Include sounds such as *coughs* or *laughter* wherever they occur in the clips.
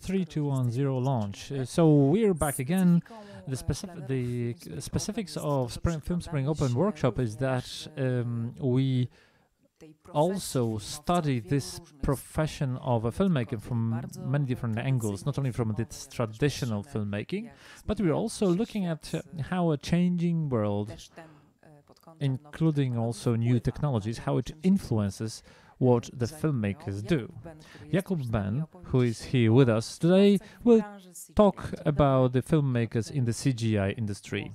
3210 launch. Uh, so we're back again. The, specific, the specifics of Spring, Film Spring Open Workshop is that um, we also study this profession of a filmmaker from many different angles, not only from its traditional filmmaking, but we're also looking at uh, how a changing world, including also new technologies, how it influences what the filmmakers do. Jakub Ben, who is here with us today, will talk about the filmmakers in the CGI industry.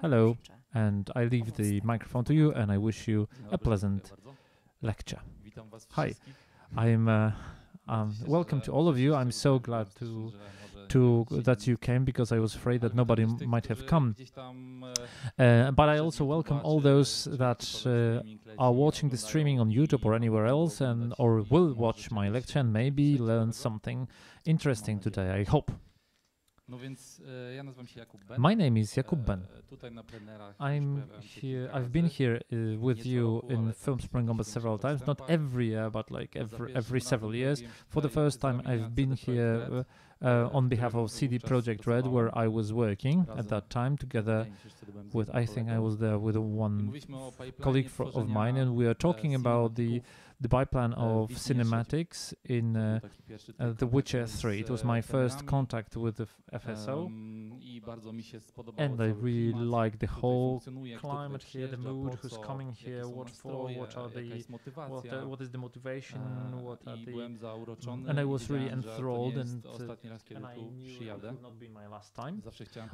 Hello, and I leave the microphone to you, and I wish you a pleasant lecture. Hi, I'm. Uh, um, welcome to all of you. I'm so glad to to that you came because I was afraid that nobody might have come. Uh, but I also welcome all those that uh, are watching the streaming on YouTube or anywhere else, and or will watch my lecture and maybe learn something interesting today. I hope. My name is Jakub Ben. I'm here. I've been here uh, with you in Film Spring almost several times, not every year, but like every every several years. For the first time, I've been here uh, uh, on behalf of CD Projekt Red, where I was working at that time together with, I think I was there with one colleague of mine, and we are talking about the the pipeline of cinematics in uh, uh, The Witcher 3. It was my first contact with the FSO, and I really like the whole climate here, the mood, who's coming here, what for, what are the, what, uh, what is the motivation, what are the, and I was really enthralled, and, uh, and I knew it would not be my last time.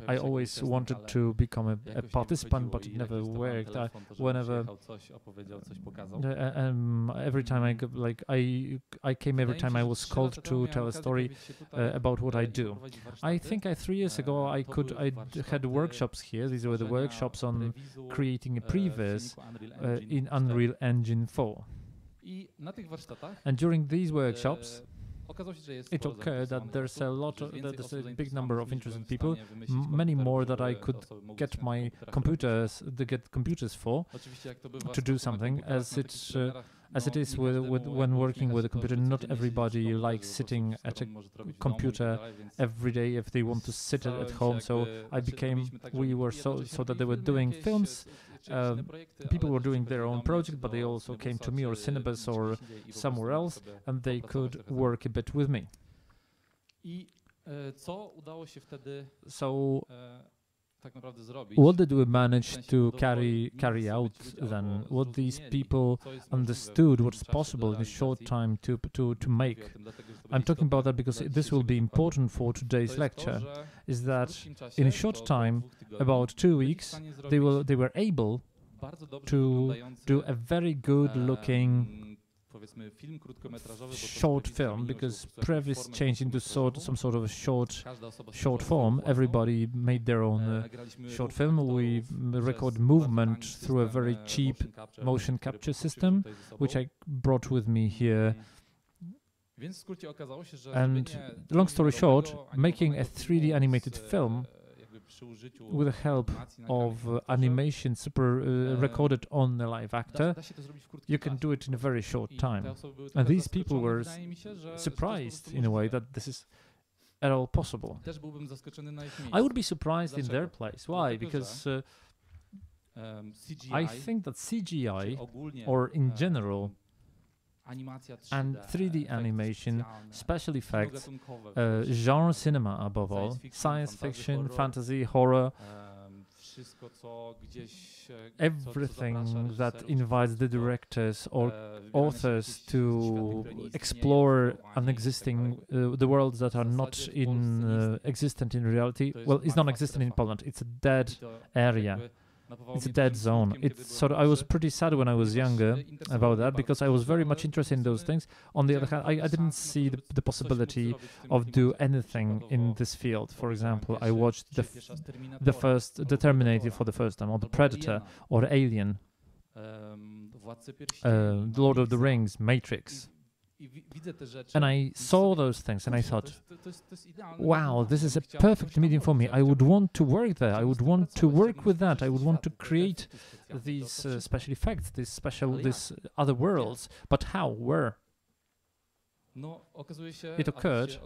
I always wanted to become a, a participant, but it never worked. I, whenever, uh, um, every time I like I I came every time I was called to tell a story uh, about what I do. I think I, three years ago I could I had workshops here. These were the workshops on creating a previs uh, in Unreal Engine 4. And during these workshops, it occurred that there's a lot of, that there's a big number of interested people, many more that I could get my computers to get computers for to do something as it uh, as it is with, with when working with a computer. Not everybody likes sitting at a computer every day if they want to sit at home. So I became we were so so that they were doing films uh, people were doing their own project, but they also came to me or Cinebus or somewhere else, and they could work a bit with me. So what did we manage to carry carry out then? What these people understood what's possible in a short time to to to make. I'm talking about that because this will be important for today's lecture. Is that in a short time, about two weeks, they will they were able to do a very good looking short film because previs changed into sort some sort of a short short form. everybody made their own uh, short film. we record movement through a very cheap motion capture system which i brought with me here. And long story short making a 3d animated film with the help of uh, animation super uh, recorded on the live actor, you can do it in a very short time. And these people were surprised in a way that this is at all possible. I would be surprised in their place. Why? Because uh, I think that CGI, or in general, and 3D animation, special effects, uh, genre cinema above all, science fiction, fantasy, horror, everything that invites the directors or authors to explore unexisting uh, the worlds that are not in uh, existent in reality. Well, it's non-existent in Poland. It's a dead area it's a dead zone. It's sort of, I was pretty sad when I was younger about that because I was very much interested in those things. On the other hand, I, I didn't see the, the, possibility of do anything in this field. For example, I watched the the first the Terminator for the first time, or the Predator, or Alien, uh, Lord of the Rings, Matrix. And I saw those things and I thought, wow, this is a perfect medium for me. I would want to work there. I would want to work with that. I would want to create these uh, special effects, these special, these other worlds. But how? Where? It occurred,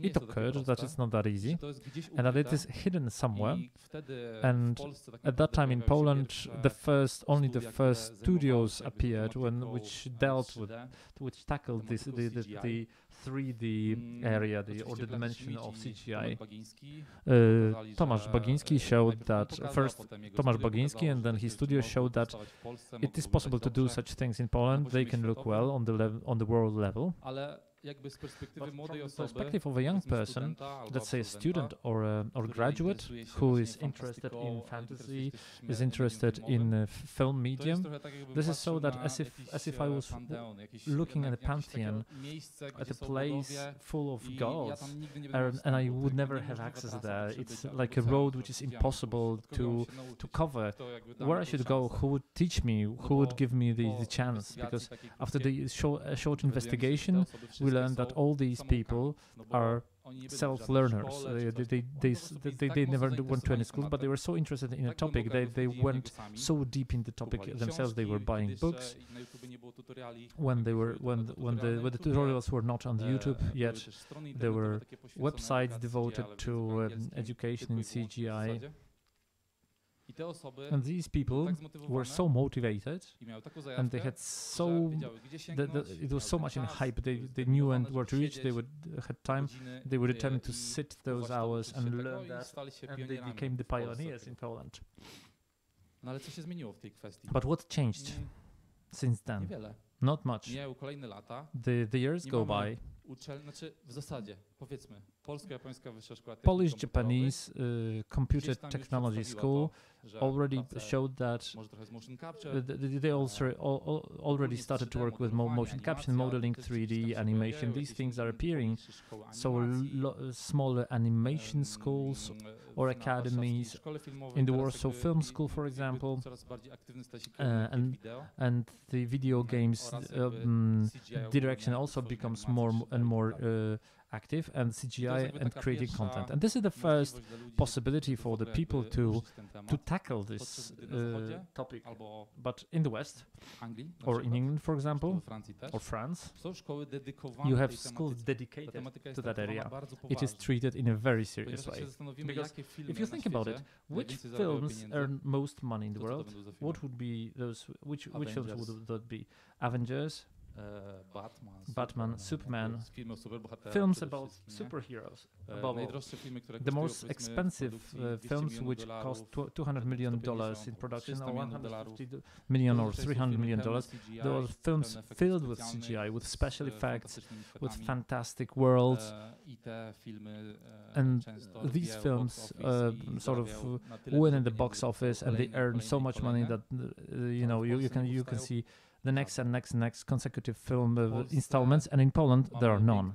it occurred that it's not that easy, and that it is hidden somewhere. And at that time in Poland, the first, only the first studios appeared when which dealt with, which tackled this, the, the, the 3D area, the, or the dimension of CGI. Uh, Tomasz Bagiński showed that first Tomasz Bagiński and then his studio showed that it is possible to do such things in Poland. They can look well on the on the world level jakby z perspektywy młodej osoby, perspective of a young person, let's say a student or a, or graduate who is interested in fantasy, is interested in uh, film medium, this is so that as if as if I was looking at a pantheon, at a place full of gods, and, and I would never have access there. It's like a road which is impossible to to cover. Where I should go? Who would teach me? Who would give me the, the chance? Because after the short, short investigation, we learned that all these people are self-learners. Uh, they, they, they, they, never went to any school, but they were so interested in a topic. They, they went so deep in the topic themselves. They were buying books when they were when when the when the tutorials were not on the YouTube yet. There were websites devoted to um, education in CGI. And these people were so motivated and they had so, the, the, it was so much in hype, they, they knew and where to reach, they would had time, they were determined to sit those hours and learn that, and they became the pioneers in Poland. But what changed mm. since then? Not much. The, the years go by. Polish Japanese uh, Computer Technology School already showed that they also already started to work with motion capture, modeling, 3D animation. These things are appearing. So smaller animation schools or academies in the Warsaw Film School, for example, uh, and and the video games um, direction also becomes more and more. Uh, active and CGI and creating content. And this is the first possibility for the people to to tackle this uh, topic. But in the West, or in England, for example, or France, you have schools dedicated to that area. It is treated in a very serious way. Because if you think about it, which films earn most money in the world? What would be those? Which which films would that be? Avengers, Batman, Batman Superman, films about superheroes. Above all. The most expensive uh, films, which cost 200 million dollars in production, or 150 million or 300 million dollars, those films filled with CGI, with special effects, with fantastic worlds, and these films uh, sort of win in the box office, and they earn so much money that uh, you know you, you can you can see the next and next and next consecutive film uh, installments, and in Poland there are none.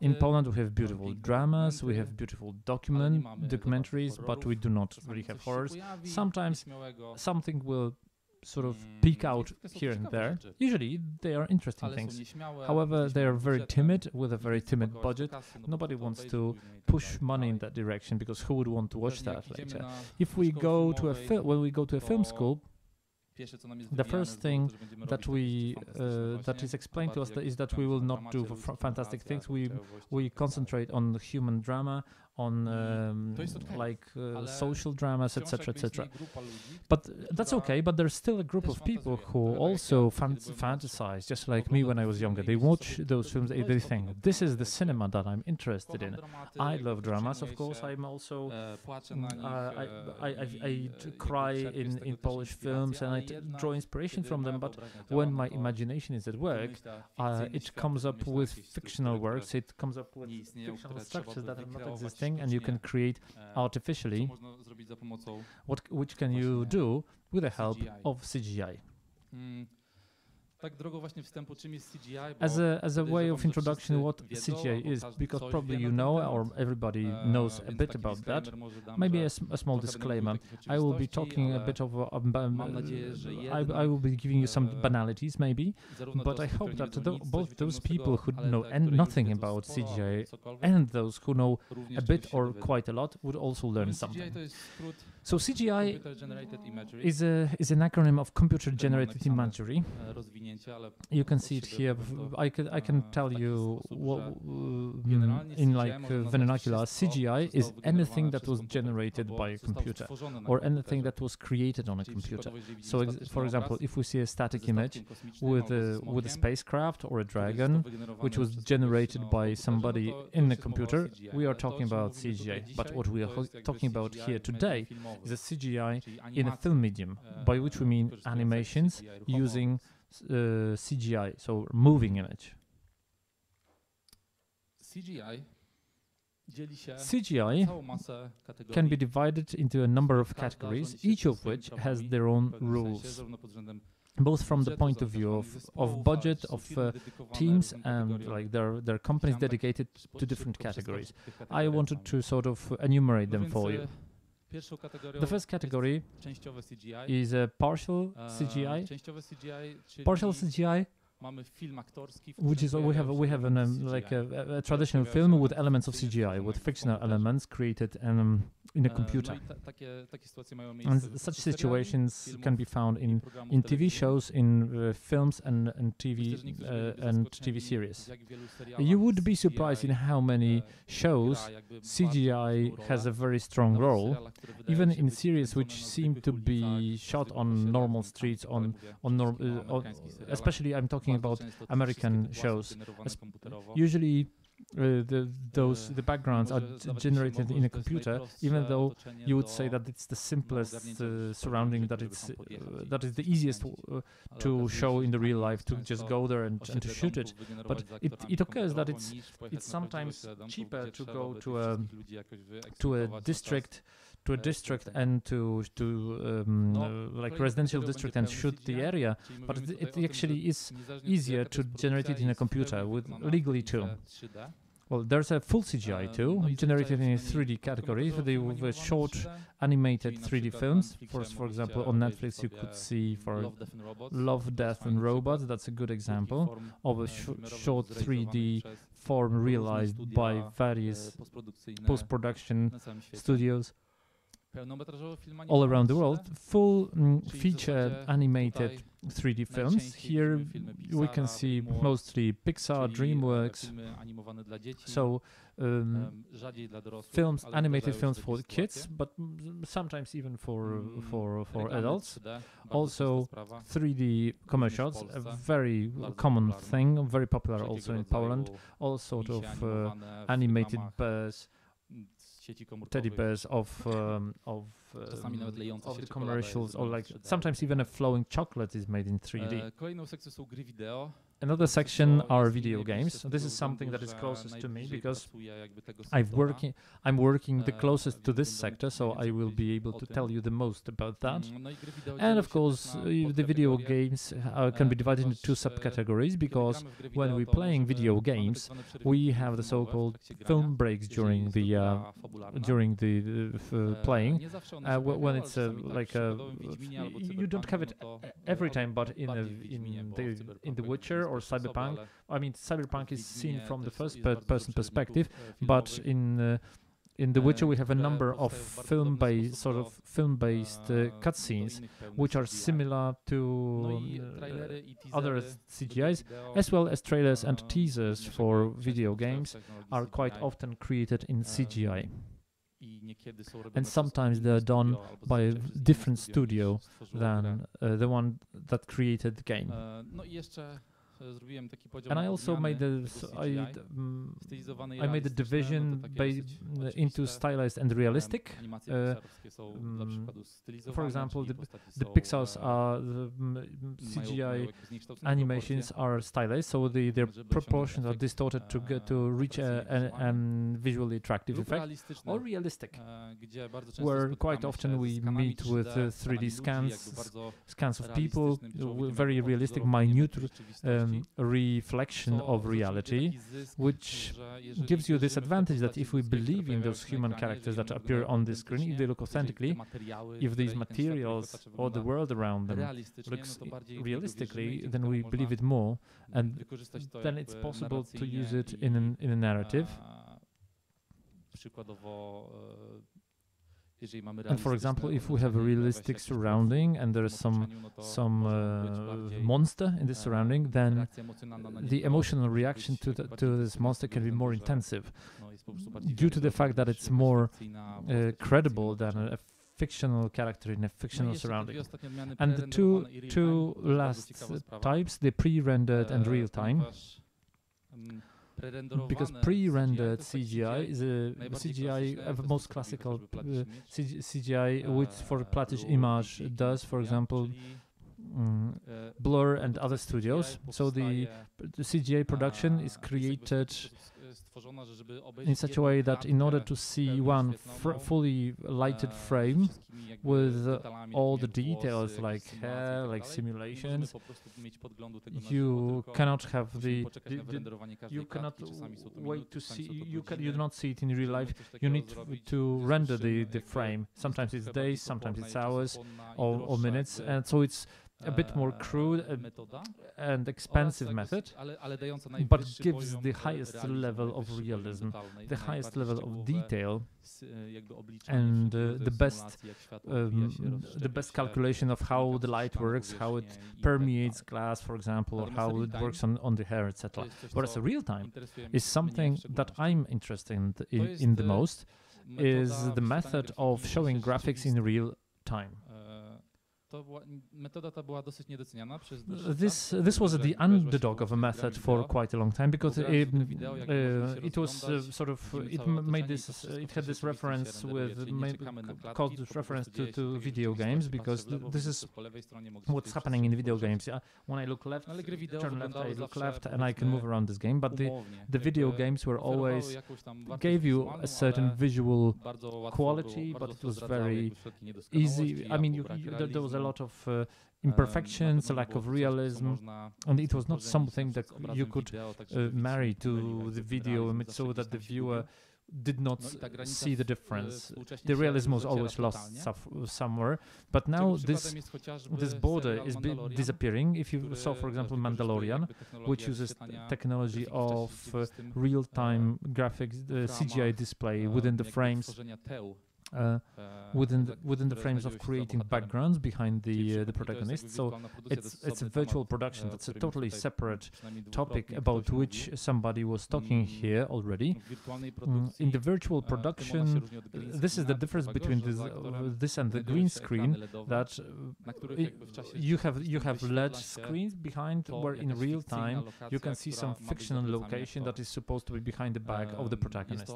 In Poland we have beautiful dramas, we have beautiful document documentaries, but we do not really have horrors. Sometimes something will sort of mm, peek out here and there. Usually they are interesting things. However, they are very timid with a very timid budget. Nobody wants to push money in that direction because who would want to watch that later? If we go to a film, when we go to a film school, the first thing that we uh, that is explained to us is that we will not do fantastic things. We we concentrate on the human drama, on um, like uh, social dramas, etc., etc. But that's okay. But there's still a group of people who also fan- fantasize, just like me when I was younger. They watch those films. They, they think this is the cinema that I'm interested in. I love dramas, of course. I'm also uh, I, I, I, I cry in, in Polish films and I t- draw inspiration from them. But when my imagination is at work, uh, it comes up with fictional works. It comes up with fictional structures that are not existing thing and you can create artificially what which can you do with the help of CGI. As a, as a way of introduction, what CGI is, because probably you know or everybody knows a bit about that. Maybe a, a small disclaimer. I will be talking a bit of, um, um, I, I will be giving you some banalities maybe, but I hope that th both those people who know nothing about CGI and those who know a bit or quite a lot would also learn something. So CGI is a is an acronym of computer generated imagery. You can see it here. I can I can tell you what in like uh, vernacular CGI is anything that was generated by a computer or anything that was created on a computer. So for example, if we see a static image with a with a spacecraft or a dragon which was generated by somebody in the computer, we are talking about CGI. But what we are talking about here today is a CGI in a film medium, by which we mean animations using uh, CGI, so moving image. CGI can be divided into a number of categories, each of which has their own rules both from the point of view of, of budget, of uh, teams, and like their their companies dedicated to different categories. I wanted to sort of enumerate them for you. The first category is a partial CGI. Partial CGI which is we have we have an, um, like a, a, traditional film with elements of CGI, with fictional elements created um, in a computer. And such situations can be found in in TV shows, in uh, films, and, and TV uh, and TV series. You would be surprised in how many shows CGI has a very strong role, even in series which seem to be shot on normal streets, on on, uh, on especially I'm talking about American shows. Usually, uh, the, those the backgrounds are generated in a computer, even though you would say that it's the simplest uh, surrounding, that it's uh, that is the easiest uh, to show in the real life to just go there and, and to shoot it. But it, it occurs that it's it's sometimes cheaper to go to a to a district to a district and to to um, uh, like residential district and shoot the area, but it, it actually is easier to generate it in a computer with legally too. Well, there's a full CGI too, generated in a 3D category. for the short animated 3D films. For, for example, on Netflix you could see for Love, Death and Robots. That's a good example of a sh short 3D form realized by various post-production studios all around the world, full mm, feature animated 3D films. Here we can see mostly Pixar, DreamWorks, so um, films, animated films for kids, but sometimes even for for for adults. Also 3D commercials, a very common thing, very popular also in Poland. All sort of uh, animated bears teddy bears of *laughs* um, of, um, of the commercials or like sometimes even a flowing chocolate is made in 3D. Another section are video games. This is something that is closest to me because I've working, I'm working the closest to this sector, so I will be able to tell you the most about that. And of course, uh, the video games uh, can be divided into two subcategories because when we're playing video games, we have the so-called film breaks during the uh, during the uh, playing. Uh, when it's like a, you don't have it every time, but in a, in the in The Witcher or cyberpunk. I mean, cyberpunk is seen from the first per person perspective, but in uh, in The Witcher we have a number of film-based sort of film-based uh, cutscenes, which are similar to uh, other CGIs, as well as trailers and teasers for video games are quite often created in CGI and sometimes they're done by a different studio than uh, the one that created the game. And I also made the I, um, I made the division by, into stylized and realistic. Uh, for example, the, the pixels are the CGI animations are stylized, so the, their proportions are distorted to get to reach a, a, a visually attractive effect, or realistic, where quite often we meet with uh, 3D scans, scans of people, very realistic, minute. Um, reflection of reality, which gives you this advantage that if we believe in those human characters that appear on the screen, if they look authentically, if these materials or the world around them looks realistically, then we believe it more, and then it's possible to use it in, an, in a narrative. And for example, if we have a realistic surrounding and there is some some uh, monster in this surrounding, then the emotional reaction to the, to this monster can be more intensive. due to the fact that it's more uh, credible than a fictional character in a fictional surrounding. And the two two last types, the pre-rendered and real-time because pre-rendered CGI is a CGI, the most classical uh, CGI which for Platige Image does, for example, mm, Blur and other studios. So the, the CGI production is created in such a way that in order to see one fully lighted frame with uh, all the details like hair, like simulations, you cannot have the, the, the you cannot wait to see you can you do not see it in real life. You need to, to render the the frame. Sometimes it's days, sometimes it's hours or, or minutes, and so it's a bit more crude and expensive method, but gives the highest level of realism, the highest level of detail, and uh, the best um, the best calculation of how the light works, how it permeates glass, for example, or how it works on, on the hair, etc. Whereas real time is something that I'm interested in, in, in the most, is the method of showing graphics in real time. This this was the underdog of a method for quite a long time because it, uh, it was uh, sort of it made this it had this reference with caused this reference to, to video games because this is what's happening in video games. Yeah? When I look left, turn left, I look left, and I can move around this game. But the the video games were always gave you a certain visual quality, but it was very easy. I mean, you, you, there was a lot of uh, imperfections, a lack of realism, and it was not something that you could uh, marry to the video image so that the viewer did not see the difference. The realism was always lost somewhere, but now this this border is disappearing. If you saw, for example, Mandalorian, which uses technology of uh, real-time graphics, uh, CGI display within the frames uh, within the, within the frames of creating backgrounds behind the uh, the protagonist. So it's it's a virtual production. That's a totally separate topic about which somebody was talking here already. Mm, in the virtual production, this is the difference between this uh, this and the green screen. That it, you have you have LED screens behind, where in real time you can see some fictional location that is supposed to be behind the back of the protagonist.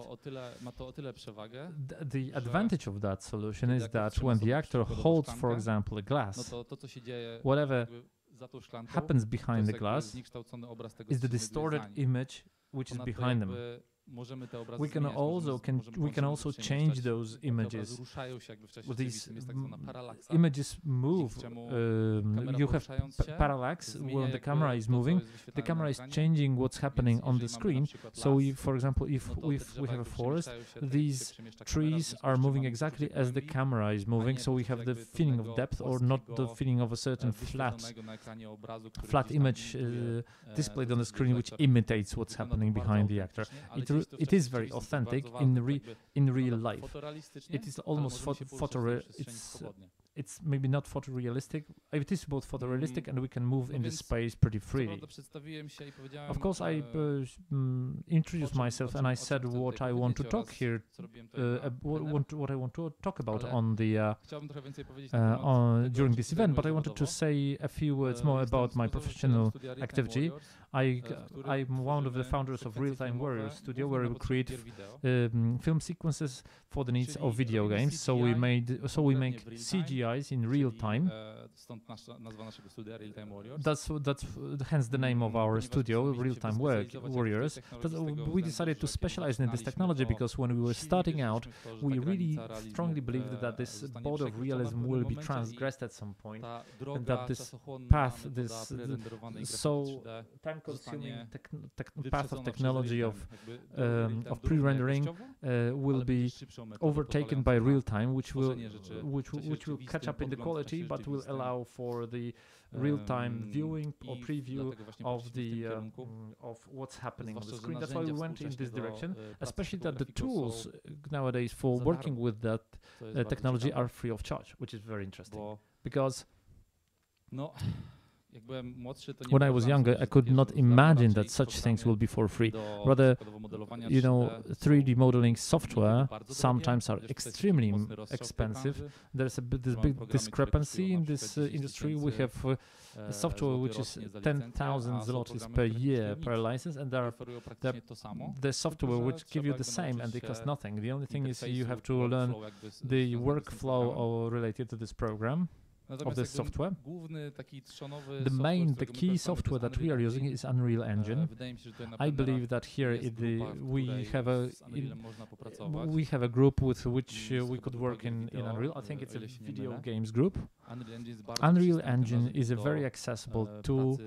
The, the advantage advantage of that solution is that when the actor holds, for example, a glass, whatever happens behind the glass is the distorted image which is behind them we can also can we can also change those images. These images move. Um, you have parallax when the camera is moving. The camera is changing what's happening on the screen. So, if, for example, if, if we have a forest, these trees are moving exactly as the camera is moving. So we have the feeling of depth, or not the feeling of a certain flat flat image uh, displayed on the screen, which imitates what's happening behind the actor. It it is very authentic in re, in real life. It is almost photo, photo it's it's maybe not photorealistic. It is both photorealistic mm. and we can move in this space pretty freely. Of course, I uh, um, introduced myself and I said what I want to talk here, uh, what, what I want to talk about on the uh, uh, on, during this event. But I wanted to say a few words more about my professional activity. I, I'm one of the founders of Real Time Warriors Studio, where we create um, film sequences for the needs of video games. So we made, so we make In real time. That's that's hence the name of our studio, Real Time Work Warriors. we decided to specialize in this technology because when we were starting out, we really strongly believed that this border of realism will be transgressed at some point, and that this path, this so time time-consuming path of technology of um, of pre-rendering uh, will be overtaken by real-time, which will which which will catch up in the quality, but will allow for the real-time viewing or preview of the uh, of what's happening on the screen. That's why we went in this direction, especially that the tools nowadays for working with that uh, technology are free of charge, which is very interesting because. When I was younger, I could not imagine that such things will be for free. Rather, you know, 3D modeling software sometimes are extremely expensive. There's a this big discrepancy in this uh, industry. We have uh, software which is 10,000 zlotys per year per license, and there are the, the software which give you the same and they cost nothing. The only thing is you have to learn the workflow related to this program of this software. The main, the key software that we are using is Unreal Engine. I believe that here it, we have a we have a group with which uh, we could work in, in Unreal. I think it's a video games group. Unreal Engine is a very accessible tool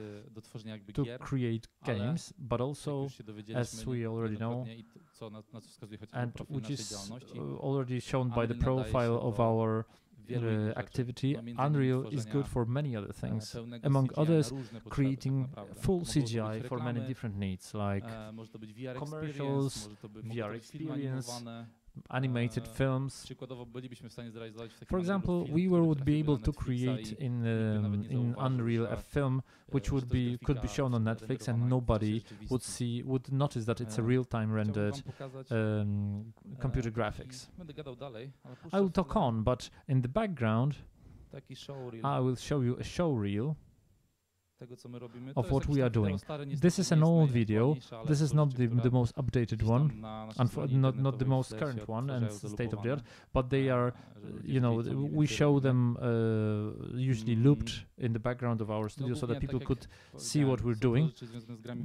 to create games, but also, as we already know, and which is uh, already shown by the profile of our uh, activity, Unreal is good for many other things. Among others, creating full CGI for many different needs, like commercials, VR experience, animated films. For example, we would be able to create in um, in Unreal a film which would be could be shown on Netflix and nobody would see would notice that it's a real-time rendered um, computer graphics. I will talk on, but in the background, I will show you a show reel of what we are doing. This is an old video. This is not the, the most updated one, not not the most current one and state of the art, but they are, you know, we show them uh, usually looped in the background of our studio so that people could see what we're doing.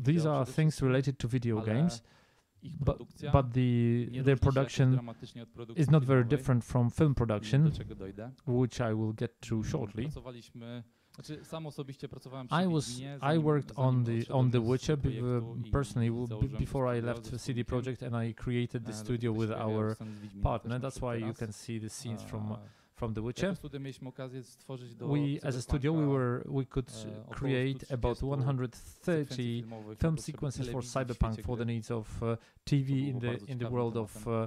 These are things related to video games. But, but the their production is not very different from film production, which I will get to shortly. I was I worked on the on The Witcher personally before I left the CD Projekt and I created the studio with our partner. That's why you can see the scenes from from The Witcher. We, as a studio, we were we could create about 130 film sequences for Cyberpunk for the needs of uh, TV in the in the world of uh,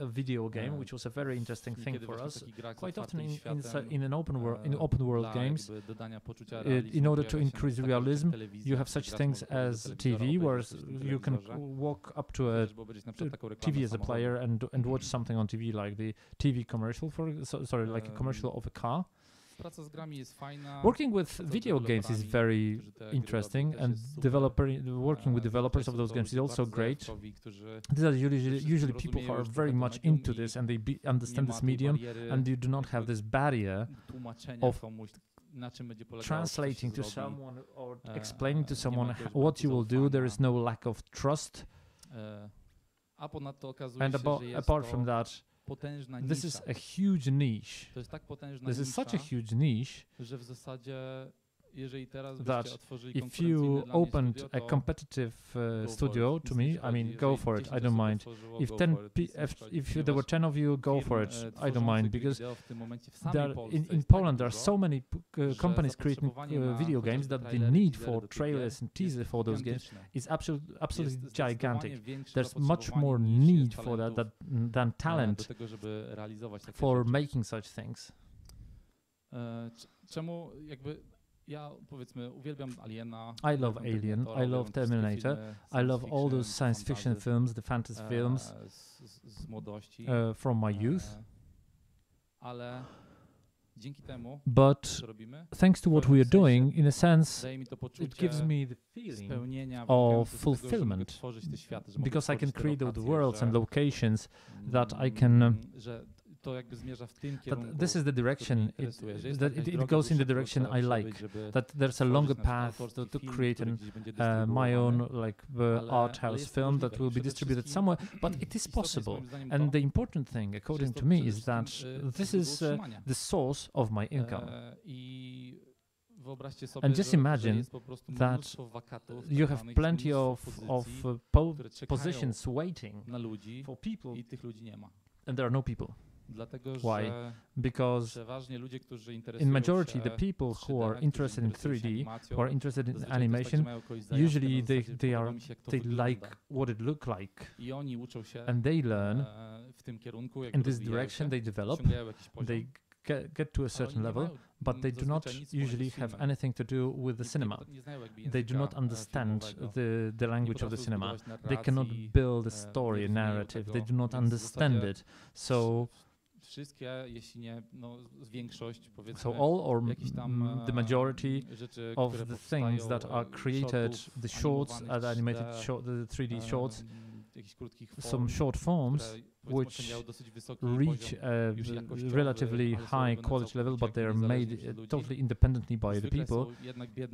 video game, which was a very interesting thing for us. Quite often in, in, in an open world, in open world games, in order to increase realism, you have such things as TV, where you can walk up to a TV as a player and and watch something on TV, like the TV commercial for so, sorry, like a commercial of a car. Working with video games is very interesting, and developer working with developers of those games is also great. These are usually, usually people who are very much into this and they be, understand this medium, and you do not have this barrier of translating to someone or explaining to someone what you will do. There is no lack of trust. And about, apart from that, this is a huge niche. This is such a huge niche that if you opened a competitive uh, studio to me, I mean, go for it. I don't mind. If ten, if, if there were ten of you, go for it. I don't mind because there in, in Poland there are so many uh, companies creating uh, video games that the need for trailers and teasers for those games is absolutely absolutely gigantic. There's much more need for that, that than talent for making such things. Czemu jakby ja powiedzmy uwielbiam Aliena. I love Alien. I love Terminator. I love all those science fiction films, the fantasy films z, młodości, uh, from my youth. Ale dzięki temu, But thanks to what we are doing, in a sense, it gives me the feeling of fulfillment because I can create those worlds and locations that I can to jakby zmierza w tym kierunku. this is the direction it, that it, it goes in the direction I like. That there's a longer path to, to create an, uh, my own like uh, art house film that will be distributed somewhere, but it is possible. And the important thing, according to me, is that this is uh, the source of my income. And just imagine that you have plenty of, of uh, po positions waiting for people, and there are no people. Why? Because in majority the people who are interested in 3D, who are interested in animation, usually they, they are they like what it look like, and they learn in this direction. They develop, they get, get to a certain level, but they do not usually have anything to do with the cinema. They do not understand the, the language of the cinema. They cannot build a story, a narrative. They do not understand it. So wszystkie, jeśli nie no, większość, powiedzmy, so all or tam, the majority of the things that are created, the shorts, the animated short, the 3D shorts, some short forms which reach a relatively high quality level, but they are made uh, totally independently by the people.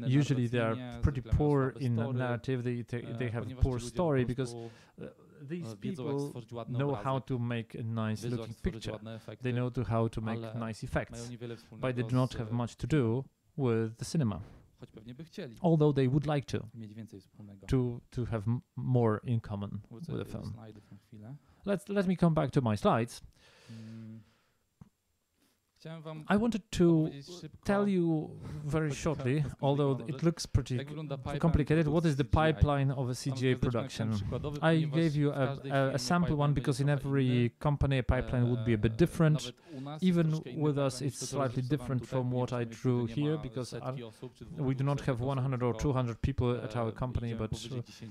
Usually they are pretty poor in narrative, they, they, they have a poor story because uh, these people know how to make a nice looking picture. They know to how to make nice effects, but they do not have much to do with the cinema. Although they would like to, to, to have more in common with the film. Let's, let me come back to my slides. I wanted to tell you very shortly, although it looks pretty complicated, what is the pipeline of a CGI production. I gave you a, a, a, sample one because in every company a pipeline would be a bit different. Even with us, it's slightly different from what I drew here because we do not have 100 or 200 people at our company, but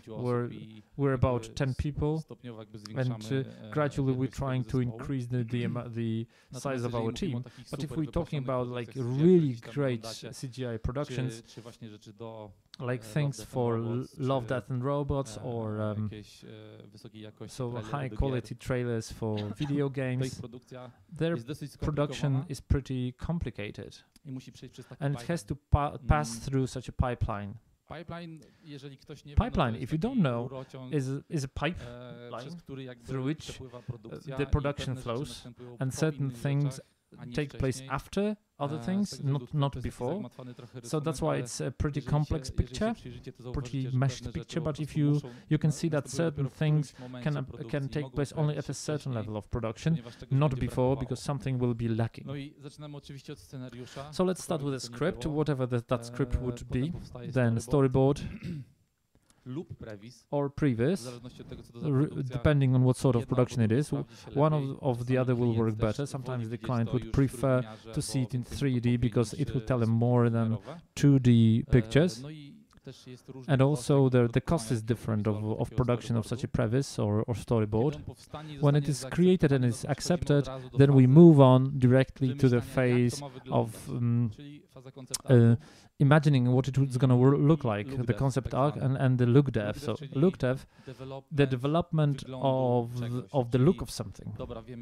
we're, we're about 10 people, and uh, gradually we're trying to increase the, the, the *clears throat* size of our team. But if we're talking about like really great CGI productions, like things for Love, Death and Robots or um, so high quality trailers for *coughs* video games, their production is pretty complicated. and it has to pa pass through such a pipeline. Pipeline, pipeline if you don't know, is, is a pipeline through which the production flows and certain things take place after other things, not not before. So that's why it's a pretty complex picture, pretty meshed picture. But if you you can see that certain things can can take place only at a certain level of production, not before, because something will be lacking. So let's start with a script, whatever the, that script would be, then storyboard. *clears throat* or previs, depending on what sort of production it is. One of, of the other will work better. Sometimes the client would prefer to see it in 3D because it will tell them more than 2D pictures. And also the, the cost is different of, of production of such a previs or, or storyboard. When it is created and is accepted, then we move on directly to the phase of um, uh, imagining what it was going to look like, the concept arc and, and the look dev. So look dev, the development of of the look of something.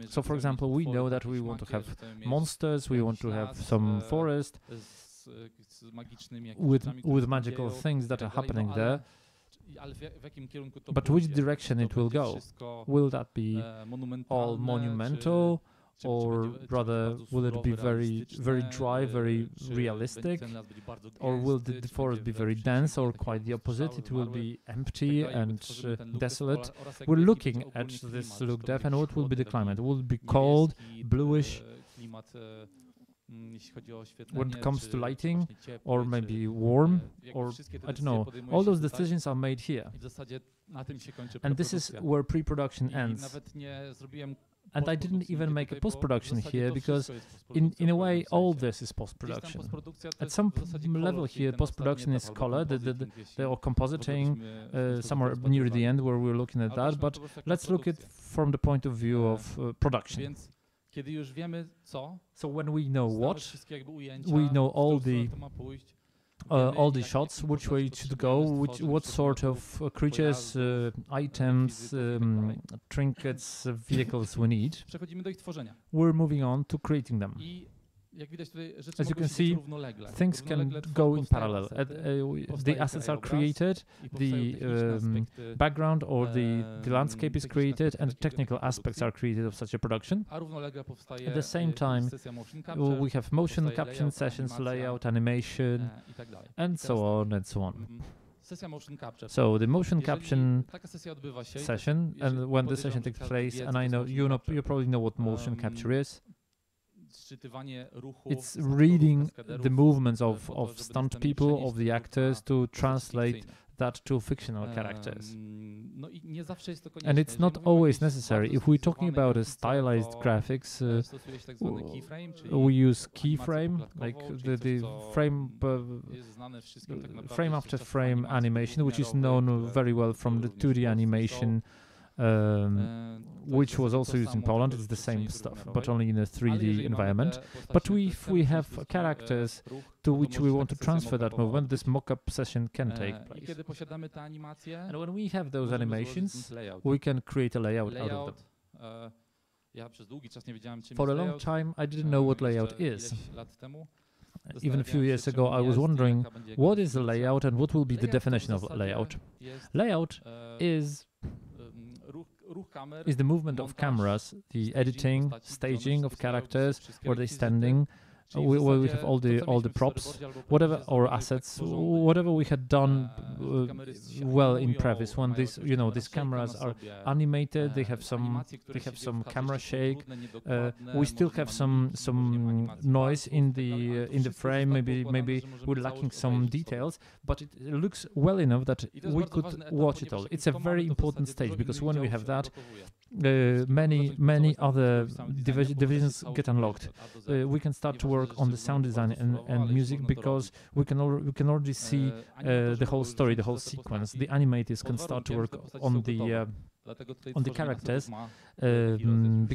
So for example, we know that we want to have monsters, we want to have some forest with with magical things that are happening there. But which direction it will go? Will that be all monumental? Or rather will it be very very dry very realistic? or will the forest be very dense or quite the opposite? It will be empty and uh, desolate. we're looking at this look dev and what will be the climate? will it be cold bluish? when it comes to lighting or maybe warm or I don't know. all those decisions are made here. and this is where pre-production ends and I didn't even make a post-production here because in, in a way all this is post-production. At some level here post-production is color, the, the, the, or compositing uh, somewhere near the end where we're looking at that, but let's look at from the point of view of uh, production. So when we know what, we know all the uh, all the shots, which way it should go, which what sort of uh, creatures, uh, items, um, trinkets, uh, *laughs* vehicles we need. We're moving on to creating them. As you can see, things can go in parallel. Uh, the assets are created, the um, background or the, the landscape is created, and the technical aspects are created of such a production. At the same time, we have motion capture sessions, layout, animation, and so on and so on. So the motion capture session, and when the session takes place, and I know you know you probably know what motion capture is. It's reading the movements of, of stunt people, of the actors, to translate that to fictional characters. And it's not always necessary. If we're talking about a stylized graphics, uh, we use keyframe, like the, the frame, uh, frame after frame animation, which is known very well from the 2D animation um, which was also used in Poland. It's the same stuff, but only in a 3D environment. But we, if we have characters to which we want to transfer that movement, this mocap session can take place. And when we have those animations, we can create a layout out of them. For a long time, I didn't know what layout is. Even a few years ago, I was wondering what is a layout and what will be the definition of layout. Layout is is the movement of cameras, the editing, staging of characters, where they're standing, we, where we have all the all the props, whatever or assets, whatever we had done uh, well in previous one. These you know these cameras are animated. They have some they have some camera shake. Uh, we still have some some noise in the uh, in the frame. Maybe maybe we're lacking some details, but it looks well enough that we could watch it all. It's a very important stage because when we have that, uh, many many other divi divisions get unlocked. Uh, we can start to work on the sound design and, and music because we can we can already see uh, the whole story, the whole sequence. The animators can start to work on the uh, on the characters, um,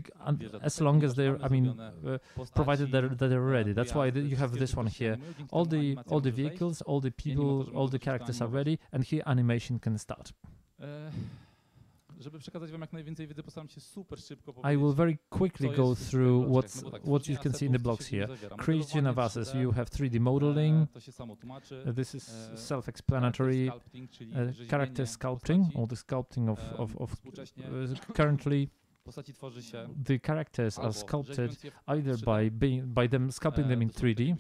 as long as they're, I mean, uh, provided that they're, they're ready. That's why you have this one here. All the all the vehicles, all the people, all the characters are ready, and here animation can start. Żeby przekazać wam jak najwięcej wiedzy, postaram się super szybko I will very quickly go through what's, what you can see in the blocks here. Creation of assets, you have 3D modeling. This is self-explanatory. Uh, character sculpting, or the sculpting of, of, of uh, currently the characters are sculpted either by being by them sculpting them in 3D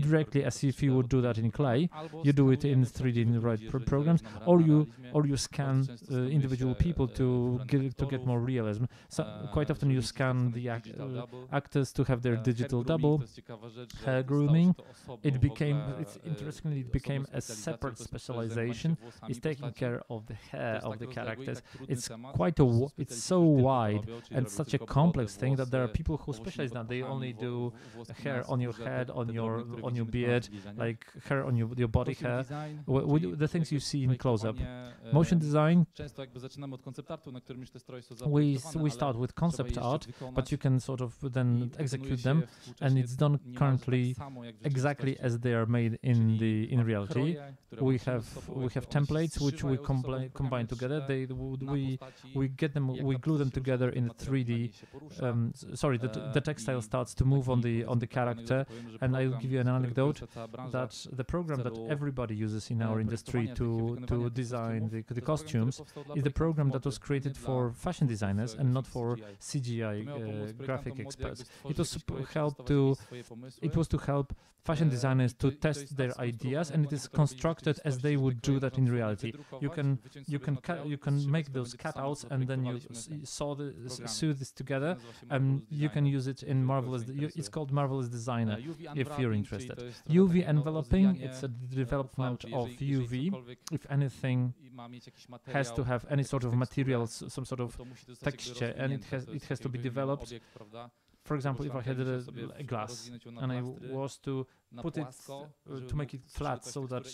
directly as if you would do that in clay. You do it in 3D in the right pro programs, or you or you scan uh, individual people to get to get more realism. So quite often you scan the act, uh, actors to have their digital double. Hair grooming, it became it's interestingly it became a separate specialization. It's taking care of the hair of the characters. It's quite a it's so wide and such a complex thing that there are people who specialize that they only do hair on your head, on your on your beard, like hair on your, your body hair. The things you see in close-up. Motion design. We we start with concept art, but you can sort of then execute them, and it's done currently exactly as they are made in the in reality. We have we have templates which we combine together. They we we get them we glue them together together in 3D. Um, sorry, the, the textile starts to move on the on the character, and I'll give you an anecdote that the program that everybody uses in our industry to to design the, the costumes is the program that was created for fashion designers and not for CGI uh, graphic experts. It was help to it was to help fashion designers to test their ideas, and it is constructed as they would do that in reality. You can you can cut, you can make those cutouts, and then you saw the sew this together, and you can use it in Marvelous. It's called Marvelous Designer if you're interested. UV enveloping, it's a development of UV. If anything has to have any sort of materials, some sort of texture, and it has it has to be developed for example, if I had a, a, glass and I was to put it uh, to make it flat so that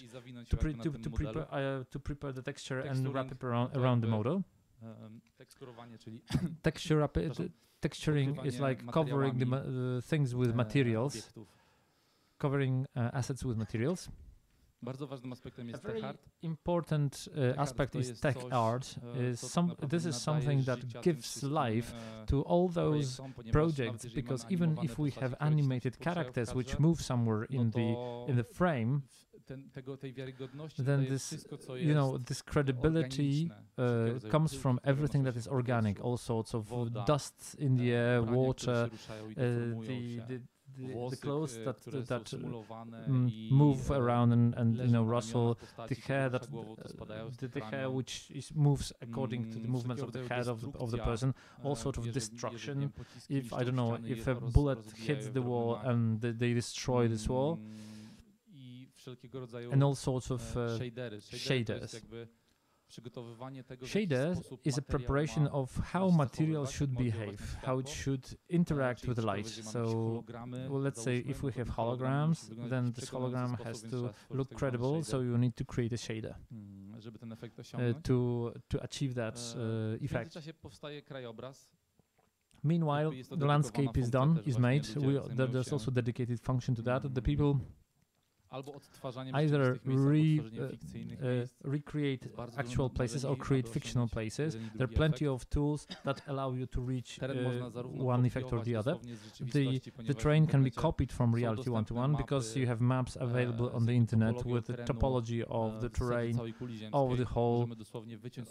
to, pre to, to, prepare, uh, to prepare the texture and wrap it around, around the model, *coughs* Texture rapid, texturing is like covering the uh, things with materials, covering uh, assets with materials. Bardzo ważnym aspektem jest tech art. important uh, aspect is tech art. Is some, this is something that gives life to all those projects because even if we have animated characters which move somewhere in the in the frame, then this, you know, this credibility uh, comes from everything that is organic, all sorts of dust in the air, water, uh, the, the the, the clothes that that mm, move around and, and you know rustle the hair that uh, the, the hair which is moves according to the movements of the head of the, of the person all sort of destruction. if i don't know if a bullet hits the wall and they destroy this wall and all sorts of uh, shaders Shader is a preparation of how materials should behave, how it should interact with the light. So, well, let's say if we have holograms, then this hologram has to look credible, so you need to create a shader uh, to, to achieve that uh, effect. Meanwhile, the landscape is done, is made. We, there's also dedicated function to that. The people either re, uh, uh, recreate actual places or create fictional places. There are plenty of tools that allow you to reach uh, one effect or the other. The, the terrain can be copied from reality one-to-one because you have maps available on the internet with the topology of the terrain of the whole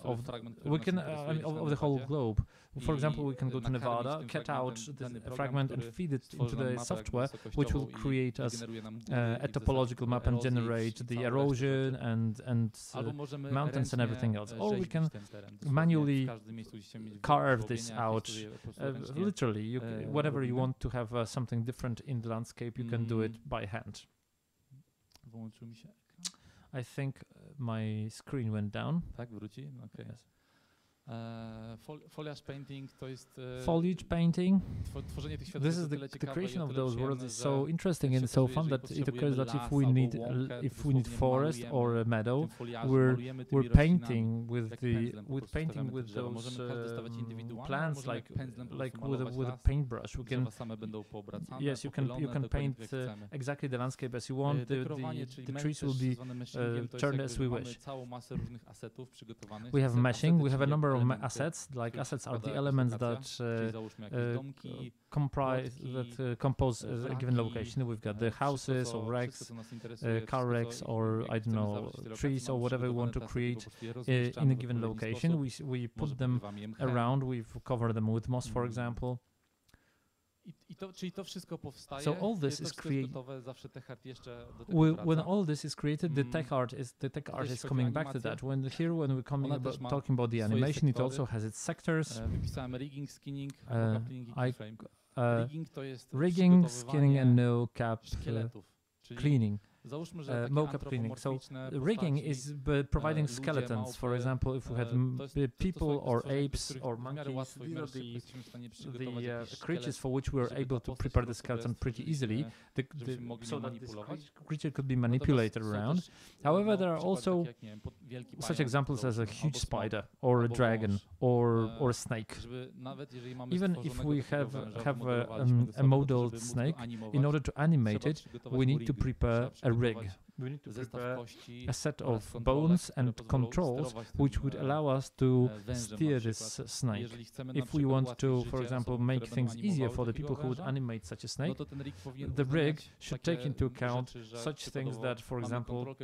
of, we can, of the whole globe. For example, we can go to Nevada, cut out the fragment and feed it into the software, which will create us uh, a topological map and generate the erosion and and uh, mountains and everything else. Or we can manually carve this out. Uh, literally, you, whatever you want to have uh, something different in the landscape, you can do it by hand. I think uh, my screen went down. Tak, wróci? Okay. Yes. E, foliage painting to jest foliage painting. This is the, the creation of those worlds is so interesting and so fun that it occurs that if we need if we need forest or a meadow, we're we're painting with the with painting with those uh, plants like like with a, with a paintbrush. We can yes, you can you can paint uh, exactly the landscape as you want. The, the, the trees will be uh, turned as we wish. We have meshing. We have a number of assets. Like assets are the elements that uh, uh, comprise that uh, compose a given location. We've got the houses or wrecks, car wrecks, or I don't know trees or whatever we want to create in a given location. We we put them around. We've covered them with moss, for example. I, to, czyli to wszystko powstaje. So all this is created. When all this is created, the tech art is the tech art is coming back to that. When here, when we're coming about talking about the animation, it also has its sectors. Wypisałem rigging, skinning, uh, I, uh, rigging to jest rigging, skinning and mocap uh, cleaning. Uh, mocap cleaning. So rigging is providing skeletons. For example, if we had people or apes or monkeys, these are the, the uh, creatures for which we were able to prepare the skeleton pretty easily, the, the, so that this creature could be manipulated around. However, there are also such examples as a huge spider or a dragon or or a snake. Even if we have have a, um, a modeled snake, in order to animate it, we need to prepare a rig. We need to prepare a set of bones and controls which would allow us to steer this snake. If we want to, for example, make things easier for the people who would animate such a snake, the rig should take into account such things that, for example,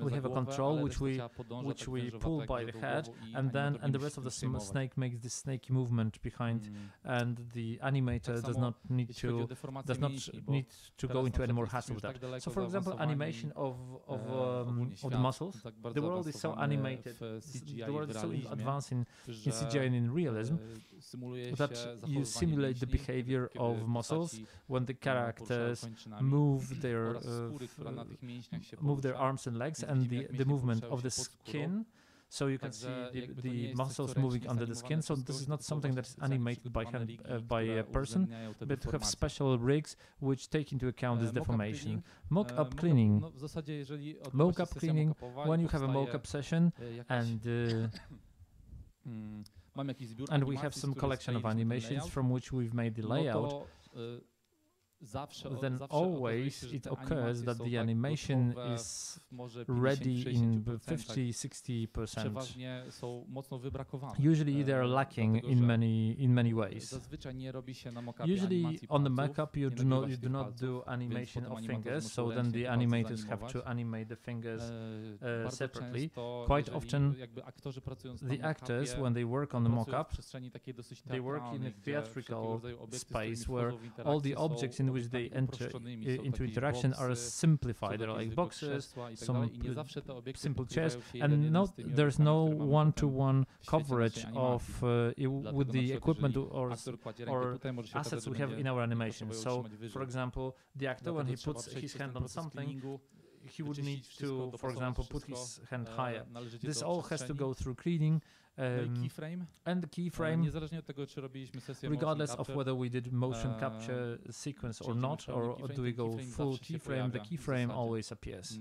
we have a control which we which we pull by the head, and then and the rest of the snake makes this snaky movement behind, and the animator does not need to does not need to go into any more hassle with that. So, for example, animation of of, um, of the muscles. The world is so animated, the world is so advanced in, in CGI and in realism that you simulate the behavior of muscles when the characters *clears throat* move their uh, move their arms and legs and the, the movement of the skin so you can see the, the muscles moving under the skin. So this is not something that is animated by hand, uh, by a person, but to have special rigs which take into account this deformation. Mocap cleaning. Mocap cleaning, when you have a mocap session and *coughs* uh, and we have some collection of animations from which we've made the layout then always it occurs that the animation is ready in 50-60%. Usually they're lacking in many in many ways. Usually on the mockup you do not you do not do animation of fingers, so then the animators have to animate the fingers uh, separately. Quite often the actors when they work on the mockup they work in a theatrical space where all the objects in in which they enter into interaction are simplified. They're like boxes, some simple chairs, and not there's no one-to-one coverage of uh, with the equipment or, or assets we have in our animation. So, for example, the actor when he puts his hand on something, he would need to, for example, put his hand higher. This all has to go through cleaning. Um, keyframe. And the keyframe, niezależnie od tego, czy robiliśmy sesję regardless of whether we did motion capture sequence or not, or, do we go full keyframe, the keyframe always appears.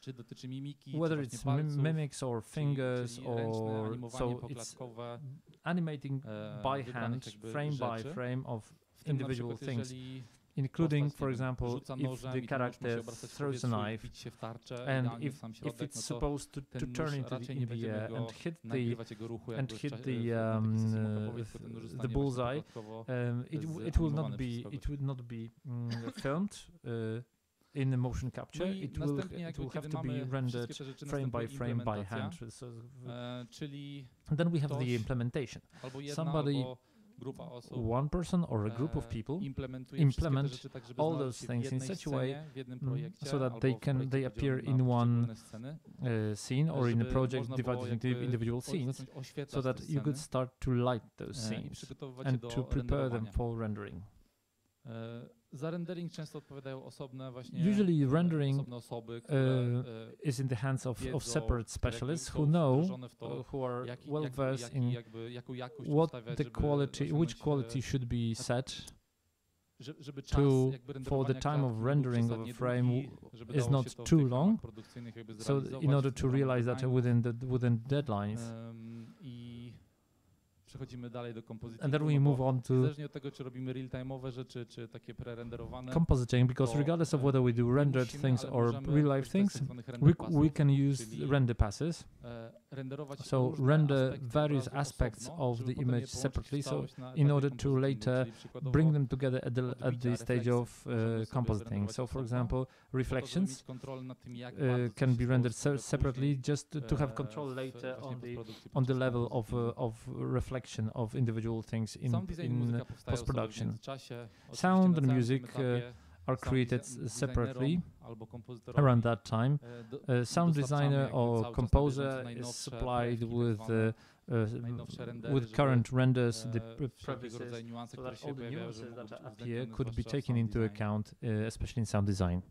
Czy dotyczy mimiki, whether it's palców, mimics or fingers or so it's animating by hand, frame by frame of individual things including, for example, if the character throws a knife and if, if it's supposed to, to turn into the, in the air and hit the and hit the um, uh, the bullseye, um, it it will not be it will not be um, *laughs* filmed. Uh, in the motion capture, it will, it will have to be rendered frame by frame by hand. So, then we have the implementation. Somebody one person or a group of people implement all those things in such a way mm, so that they can they appear in one uh, scene or in a project divided into individual scenes so that you could start to light those scenes and to prepare them for rendering. Za rendering często odpowiadają osobne właśnie Usually rendering osobne osoby, które, uh, is in the hands of, of separate specialists who know, uh, who are jak, well versed in what the quality, which quality should be set to for the time of rendering of a frame is not too long. So in order to realize that within the within deadlines. Przechodzimy dalej do kompozycji. And then we move on to niezależnie od tego, czy robimy real-time'owe rzeczy, czy takie prerenderowane. Compositing, because regardless of whether we do rendered things or real-life things, we, we can use render passes. So render various aspects of the image separately, so in order to later bring them together at the, at the stage of uh, compositing. So for example, reflections uh, can be rendered se separately just to, to, have control later on the on the level of uh, of reflection of individual things in, in post-production. Sound and music uh, are created separately around that time. A sound designer or composer is supplied with uh, uh, with current renders, the previces, so that all the nuances that appear could be taken into account, uh, especially in sound design.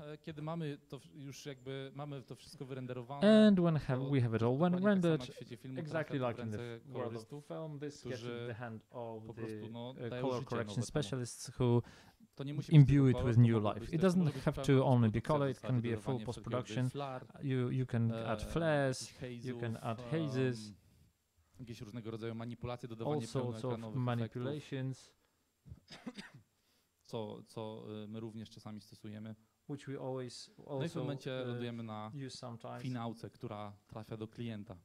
No i kiedy mamy to już jakby mamy to wszystko wyrenderowane. And when have we have it all when rendered exactly like in the world of film, this gets in the hand of the uh, color correction specialists who imbue it with new life. It doesn't have to only be color; it can be a full post production. You you can add flares, you can add hazes. Jakieś różnego rodzaju manipulacje, dodawanie all sorts of manipulations. Co, co my również czasami stosujemy. Which we always also, no i w momencie lądujemy na finałce, która trafia do klienta.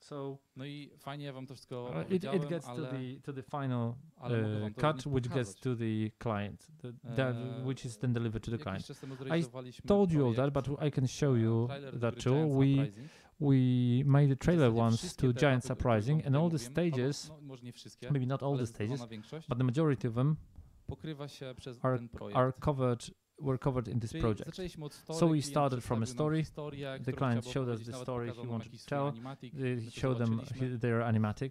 So no i fajnie wam to wszystko uh, it, it gets ale, to the to the final uh, cut, which gets to the client, the, that, which is then delivered to the client. I told you all that, but I can show you that too. We we made a trailer once to Giant Uprising, and all the stages, maybe not all the stages, but the majority of them are, are covered were covered in this project. So we started from a story. The client showed us the story he wanted to tell. He showed them their animatic.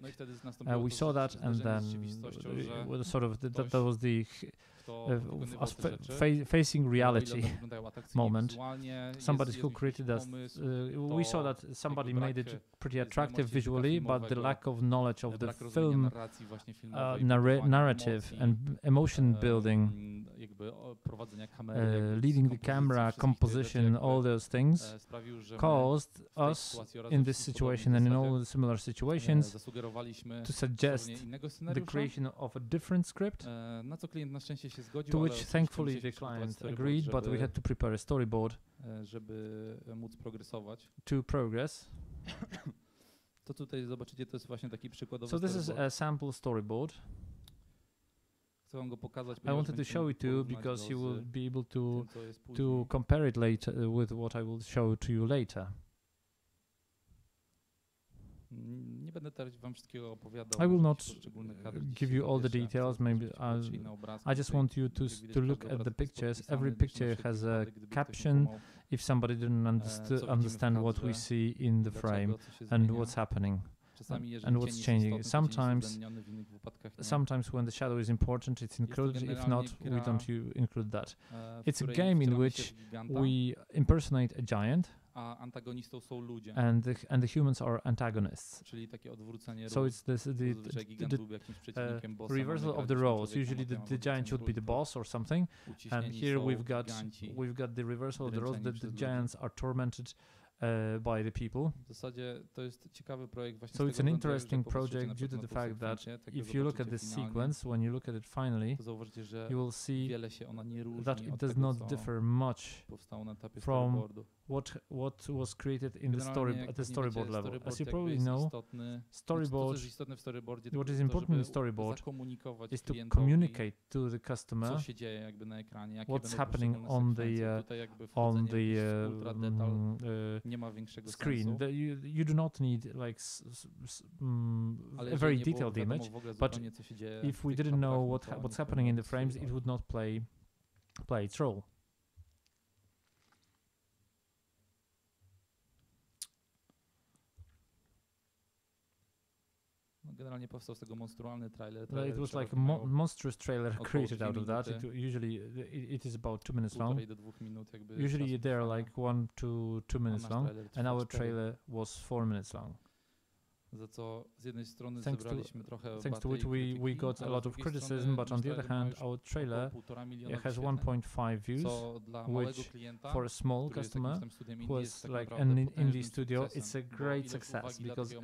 Uh, we saw that, and then uh, sort of that, that was the fa facing reality *laughs* moment. Somebody who created us. Uh, we saw that somebody made it pretty attractive visually, but the lack of knowledge of the film uh, narr narrative and emotion building, uh, leading the camera, composition, all those things caused us in this situation and in all the similar situations to suggest the creation of a different script to which thankfully the client agreed, but we had to prepare a storyboard żeby móc progresować. To progress. To tutaj zobaczycie, to jest właśnie taki przykładowy So this is a sample storyboard. Chcę wam go pokazać. I wanted to show it to you because you will be able to to compare it later uh, with what I will show to you later. Nie będę teraz wam wszystkiego opowiadał. I will not uh, give you all the details. Maybe I'll, uh, I just want you to to look at the pictures. Every picture has a caption. If somebody didn't underst understand what we see in the frame and what's happening. and what's changing. Sometimes, sometimes when the shadow is important, it's included. If not, we don't include that. It's a game in which we impersonate a giant. A antagonistą są ludzie. And the, and the humans are antagonists. Czyli takie odwrócenie So it's this, the, the, the uh, reversal of the roles. Usually the, the giant should be the boss or something. And here we've got we've got the reversal of the roles. that the giants are tormented uh, by the people. W zasadzie to jest ciekawy projekt właśnie So it's an interesting project due to the fact that if you look at this sequence, when you look at it finally, you will see that it does not differ much from what what was created in the story at the storyboard level. As you probably know, storyboard. What is important in storyboard is to communicate to the customer what's happening on the uh, on the uh, screen. The, you you do not need like um, a very detailed image, but if we didn't know what ha what's happening in the frames, it would not play play its role. Generalnie powstał z tego monstrualny trailer. trailer it was like a mo monstrous trailer created out of that. It, usually it, it is about two minutes long. Minut usually they are like one to two minutes long, and our trailer was four minutes long. Za co z jednej strony thanks zebraliśmy to, trochę Thanks to which we, we got a lot of criticism, but on the other hand, our trailer has 1.5 views, which for a small customer who has like an indie studio, it's a great success because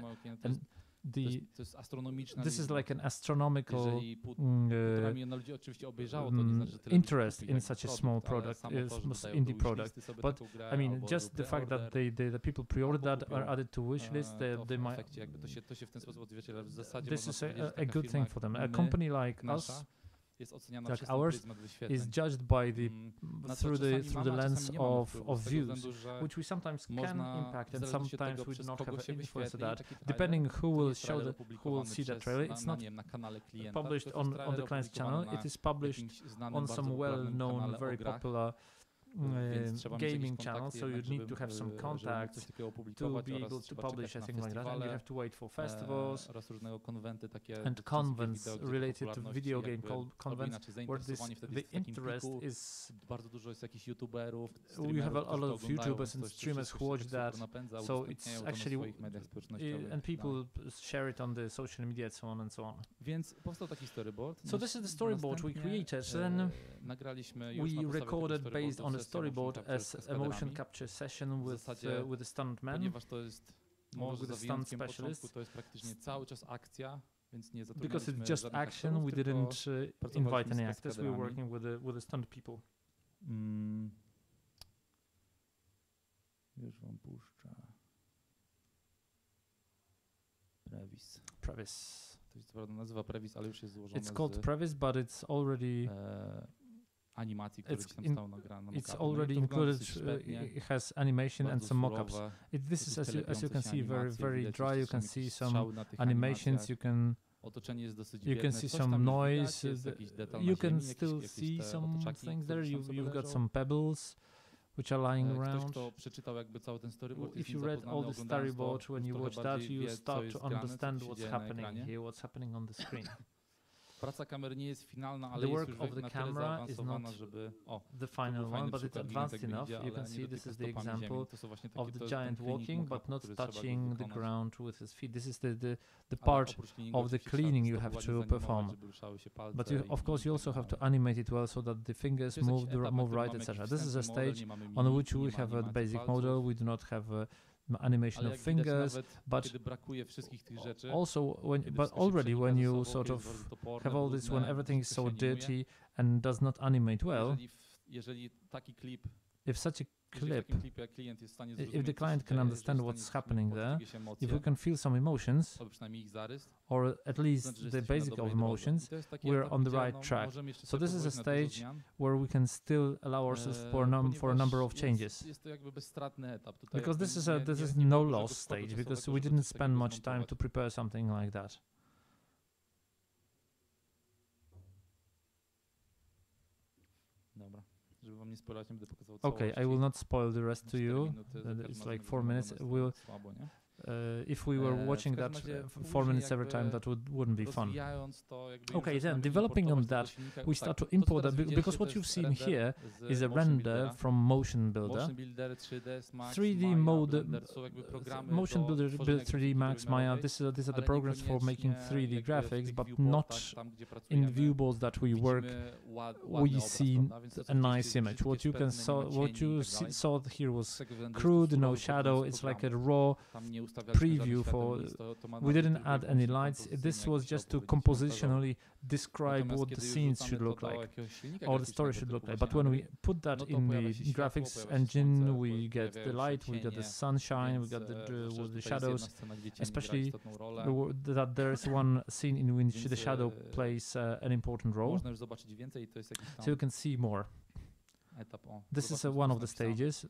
the to jest, astronomiczna this is like an astronomical mm, interest in such a small product, uh, indie product. But I mean, just the fact that they, they, the people pre-ordered that are added to wish list, they, they might. This is a, a good thing for them. A company like us jest oceniana tak, przez ours is judged by the mm, through the through the lens of of views, which we sometimes can impact and sometimes we do not have influence of that, depending who will show the who will see that trailer. It's not published on on the client's channel. It is published on some well-known, very popular uh, gaming channel, so you need to have some contacts to be able to publish a thing like that, and you have to wait for festivals and convents related to video game convents, where this, the interest is you have a, a lot of YouTubers and streamers who watch that, so it's actually and people share it on the social media and so on and so on. So this is the storyboard we created. Then we recorded based on the storyboard as a motion capture session with uh, with the stunt man. Ponieważ to jest może with stunt specialist. to jest praktycznie cały czas akcja, Because it's just action, we didn't uh, invite any actors. We were working with the with the stunt people. Mm. Już wam puszczę. Previs. Previs. To się co prawda nazywa Previs, ale już jest złożone It's called z, Previs, but it's already... animacji, które it's, tam stał nagrane. It's already included, uh, it has animation and some mockups. It, this is, as you, as you can see, very, very dry. You can see some animations, you can Otoczenie jest dosyć You can see some noise. You can still see some things there. You, you've got some pebbles which are lying around. If you read all the storyboard when you watch that, you start to understand what's happening here, what's happening on the screen. *laughs* Praca kamery nie jest finalna, ale the work jest of the camera is not żeby, o, the final one, but it's advanced enough. You can see this is the example of the giant walking, but not touching the ground with his feet. This is the, the, the part of the cleaning you have to perform. But you, of course, you also have to animate it well so that the fingers move, move right, etc. This is a stage on which we have a basic model. We do not have a animation of fingers, but also when but already when you sort of have all this when everything is so dirty and does not animate well, if such a clip, if the client can understand what's happening there, if we can feel some emotions, or at least the basic of emotions, we're on the right track. So this is a stage where we can still allow ourselves for, num for a number of changes. Because this is a this is no loss stage, because we didn't spend much time to prepare something like that. Okay, I will not spoil the rest to you. It's like four minutes. We'll uh, if we were watching that uh, four minutes every time, that would, wouldn't be fun. Okay, then developing on that, we start to import that because what you've seen here is a render from Motion Builder. 3D mode, uh, Motion Builder, 3D Max, Maya, this is, these are the programs for making 3D graphics, but not in viewports that we work, we see a nice image. What you can saw, what you see, saw here was crude, no shadow, it's like a raw preview for we didn't add any lights. this was just to compositionally describe what the scenes should look like or the story should look like. But when we put that in the graphics engine we get the light we get the sunshine we got the, the, the shadows. especially that there is one scene in which the shadow plays uh, an important role. so you can see more this is uh, one of the stages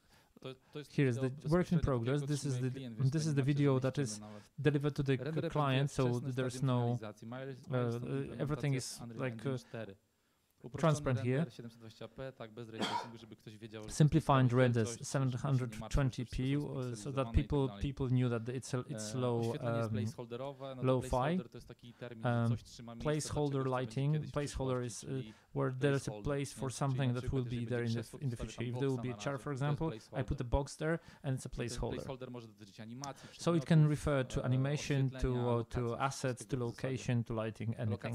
here is the work in progress. This is the this is the video that is delivered to the client, so there's no uh, everything is like uh, transparent here. Simplifying renders 720p uh, so that people people knew that it's a, it's low um, low-fi. Um, placeholder lighting. Placeholder is uh, where there's a place for something that will be there in the in the future. If there will be a chair, for example, I put a box there and it's a placeholder. So it can refer to animation, to uh, to assets, to location, to lighting, anything.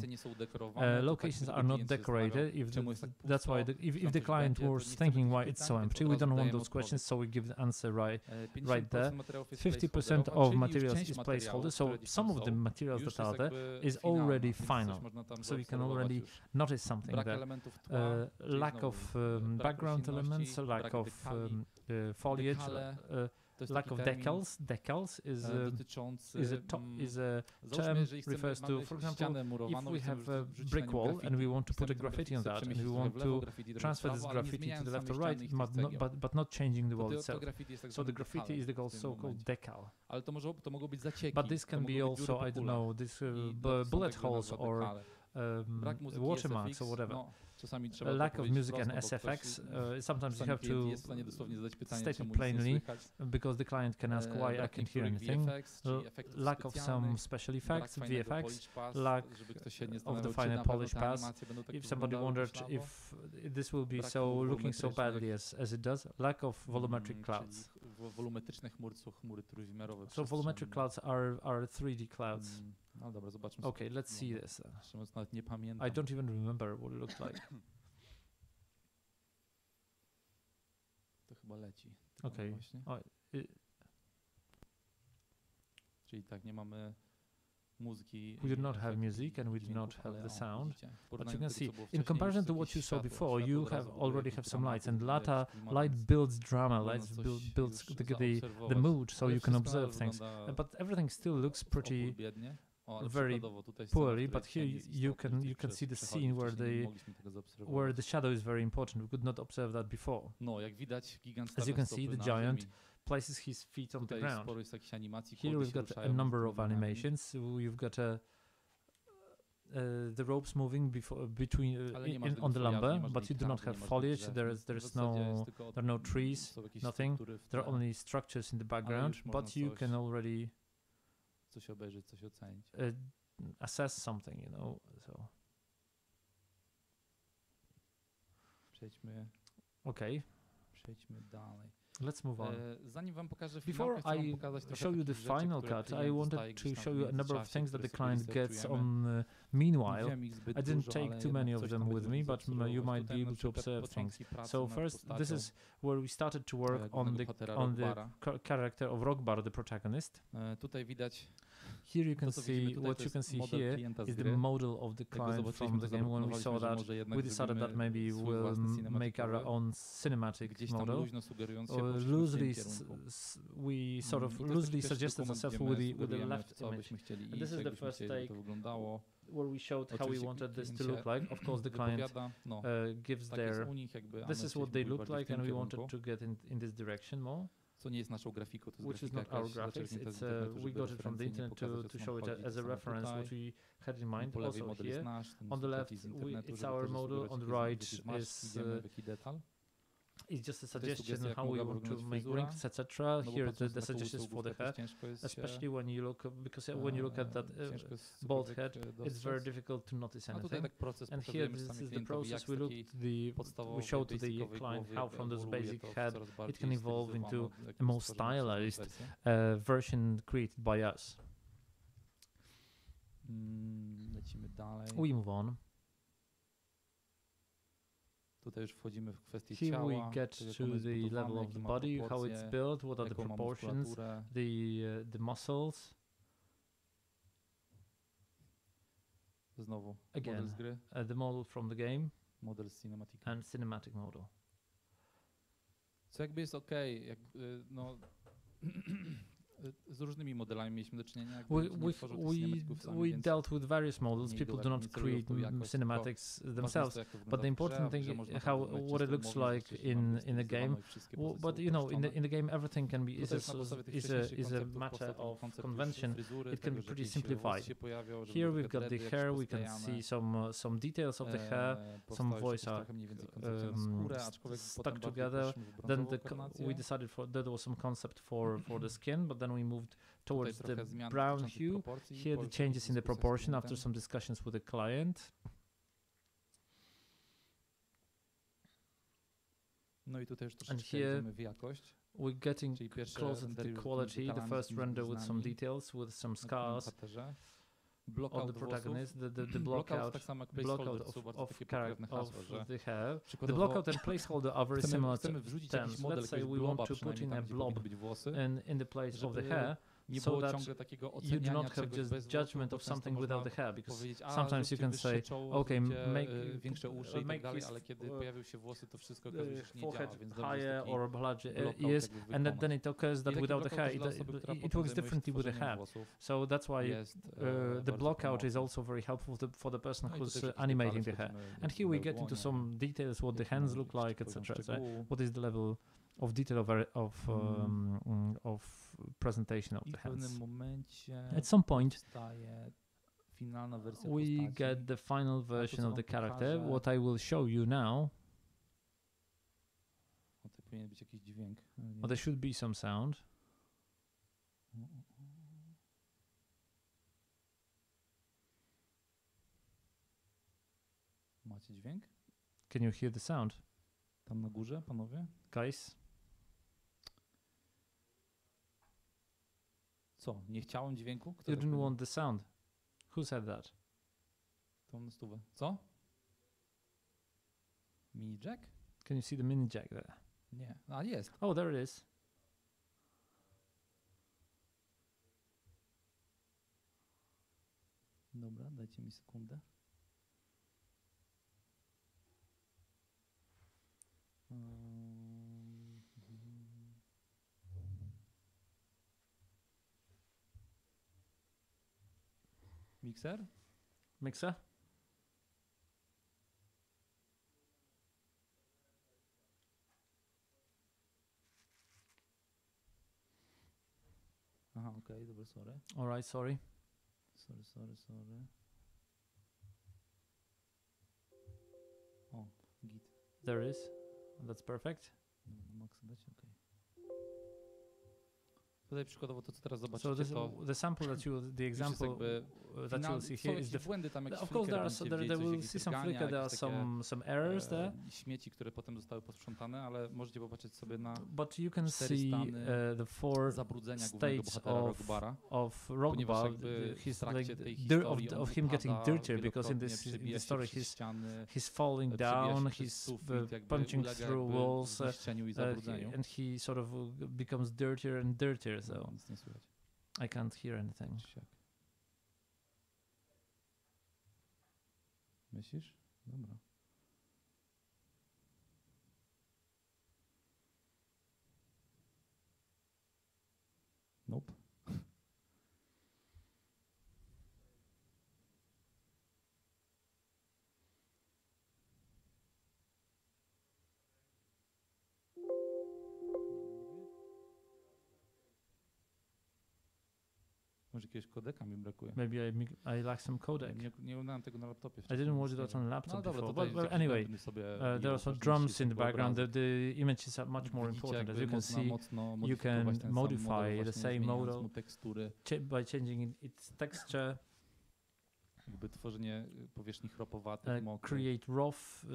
Uh, locations are not decorated if the, that's why the, if, if the client was thinking why it's so empty, we don't want those questions, so we give the answer right right there. 50% of materials is placeholder, so some of the materials that are there is already final, so you can already notice something there. Uh, lack of um, background elements, lack of um, uh, foliage. Uh, lack of decals. Decals is a, is a, to, is a term refers to, for example, if we have a brick wall and we want to put a graffiti on that and we want to transfer this graffiti to the left or right, but not, but, but not changing the wall itself. So the graffiti is the so-called decal. But this can be also, I don't know, this uh, bullet holes or um, watermarks or whatever. A lack of music and SFX. Uh, sometimes you have to state it plainly because the client can ask why I can't hear anything. lack of some special effects, VFX, lack of the final polish pass. If somebody wondered if this will be so looking so badly as, as it does, lack of volumetric clouds. So volumetric clouds are, are 3D clouds. No dobra, zobaczmy. Okay, let's see this. Szczerze nawet nie pamiętam. I don't even remember what it looked like. *coughs* to chyba leci. Okay. O, y Czyli tak, nie mamy muzyki. We did not have music and we did not have the sound. But you can see, in comparison to what you saw before, you have already have some lights, and Lata light builds drama, light build, builds the, the, the mood, so you can observe things. But everything still looks pretty very poorly, but here you can you can see the scene where the where the shadow is very important. We could not observe that before. As you can see, the giant places his feet on the ground. Here we've got a number of animations. We've got a uh, the ropes moving before between uh, in, in, on the lumber, but you do not have foliage. There is there is no there are no trees, nothing. There are only structures in the background, but you can already coś obejrzeć, coś ocenić. Assess something, you know, so. Przejdźmy. Okay. Przejdźmy dalej. Let's move on. Zanim wam pokażę Before I show you the final cut, I wanted to show you a number of things that the client gets on. Uh, meanwhile, I didn't take too many of them with me, but you might be able to observe things. So first, this is where we started to work on the on the character of Rockbar, the protagonist. Tutaj widać Here you can see what you can see here is the model of the client from the game. When we saw that, we decided that maybe we'll make our own cinematic model. Or loosely, we sort of loosely suggested ourselves with the, with the left image. And this is the first take where we showed how we wanted this to look like. Of course, the *laughs* client uh, gives their. This is what they look like, and we wanted to get in, in this direction more. Co nie jest naszą grafiką, to jest Which is not our graphics, it's, uh, we got it from the internet to, to show it as a reference, what we had in mind. Also here, on the left, we, it's our model, on the right is uh, it's just a suggestion how we want to make rings, etc. Here the, the suggestions for the head, especially when you look because when you look at that uh, bald head, it's very difficult to notice anything. And here this is the process. We looked the we showed to the client how from this basic head it can evolve into a more stylized uh, version created by us. We move on. Tutaj już wchodzimy w kwestię Here ciała, we get to the level of the body, how it's built, what are the proportions, the uh, the muscles. Znowu Again, model z gry, uh, the model from the game model cinematic. and cinematic model. Co jakby jest ok, jak, y, no *clears throat* z różnymi modelami mieliśmy do czynienia. We, we, we dealt with various models. People do not create cinematics themselves, but the important thing is how what it looks like in in a game. But you know, in the in the game, everything can be is a is a is a matter of convention. It can be pretty simplified. Here we've got the hair. We can see some uh, some details of the hair. Some voice are um, stuck together. Then the we decided for there was some concept for for the skin, but then then we moved towards the brown hue. Here the changes in the proportion after some discussions with the client. No i tutaj już And here we're getting closer to the quality. The first render with some details, with some scars of the protagonist, the, the, the *clears throat* blockout, blockout of, of, of, of the hair. The blockout and placeholder are very similar terms. Let's say we want to put in a blob in, in the place of the hair, nie so było ciągle takiego oceniania you do not have just judgment of something without the hair because sometimes you can say okay make większe uszy i tak dalej, ale kiedy pojawią się włosy to wszystko okazuje się, że nie działa, więc higher or larger ears and then it occurs that without the hair it, it works differently with the hair. so that's why uh, the blockout is also very helpful to, for the person who's uh, animating the hair. and here we get into some details what the hands look like etc what is the level of detail of uh, of um, mm, of presentation of the hands. At some point, we get the final version of the character. What I will show you now. Oh, there should be some sound. Can you hear the sound? Tam na górze, panowie? Guys? Co? Nie chciałem dźwięku? Kto you didn't want the sound. Who said that? Tą stówę. Co? Mini jack? Can you see the mini jack there? Nie. A jest. Oh, there it is. Dobra, dajcie mi sekundę. Um. Mixer? Mixer? Aha, okej, okay, dobra, sorry. Alright, sorry. Sorry, sorry, sorry. O, git. There is. That's perfect. No, max dać, okej. Okay. Tutaj przykładowo to, co teraz zobaczycie, so this, to the sample that you, the example that you'll see here is the błędy tam Of course there are so there, there will see some flicker, there are some some errors there. Śmieci, które potem zostały posprzątane, ale możecie popatrzeć sobie na But you can see uh, the four states of, of Rogbar, his like of, of him getting dirtier because in this in the story he's he's falling down, he's uh, punching through walls, uh, and he sort of becomes dirtier and dirtier here, so nic nie słychać. I can't hear anything. Siak. Myślisz? Dobra. Nope. Może jakiegoś kodeka mi brakuje. Maybe I, I lack some codec. Nie, nie tego na laptopie. I didn't watch that on a laptop no, before. But, well, anyway, uh, there are some drums in the background. The, the images are much more important. As you can see, you can modify the same model by changing its texture jakby tworzenie y, powierzchni chropowatych, uh, create rough,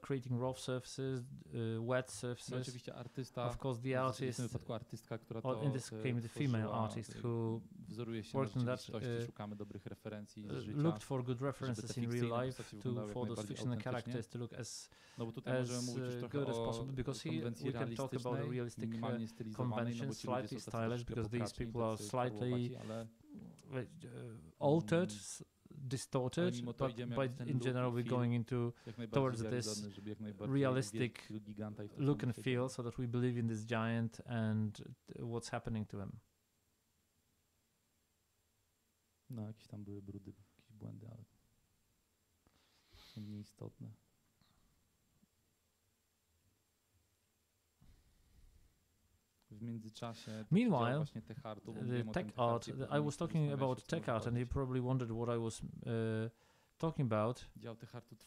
creating rough surfaces, uh, wet surfaces. No oczywiście artysta, of course the artist, w tym wypadku artystka, która to in this case the female artist who wzoruje się worked na rzeczywistości, szukamy dobrych referencji z życia. Looked for good references in real life to for those fictional characters to look as no bo tutaj as good as possible because he, we can talk about a realistic uh, convention, slightly stylish because these people are slightly altered distorted, but, but in general we're going into towards this realistic look and feel so that we believe in this giant and what's happening to him. No, jakieś tam były brudy, jakieś błędy, ale są nieistotne. Meanwhile, the tech art, I was talking about tech art, and you probably wondered what I was uh, talking about.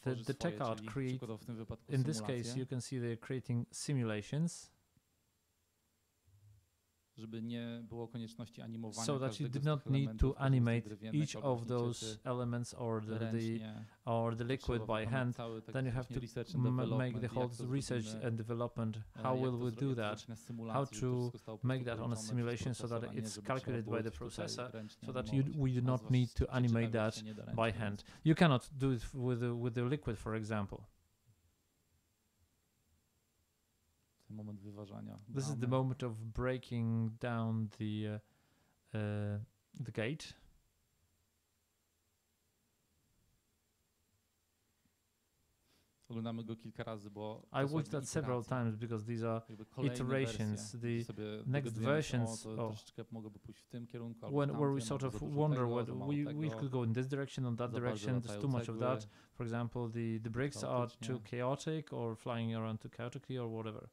The, the tech art create, in this case, you can see they're creating simulations żeby nie było konieczności animowania so that you did not need to animate each of those elements or the, the or the liquid by hand. then you have to make the whole research and development. How will we do that? How to make that on a simulation so that it's calculated by the processor so that you we do not need to animate that by hand. You cannot do it with the, with the liquid for example moment wyważania. This is the moment of breaking down the uh, uh, the gate. Oglądamy go kilka razy, bo I watched that several times because these are iterations. The next versions of when where we sort of wonder whether we, we could go in this direction, on that direction. There's too much of that. For example, the the bricks are too chaotic or flying around too chaotically or whatever.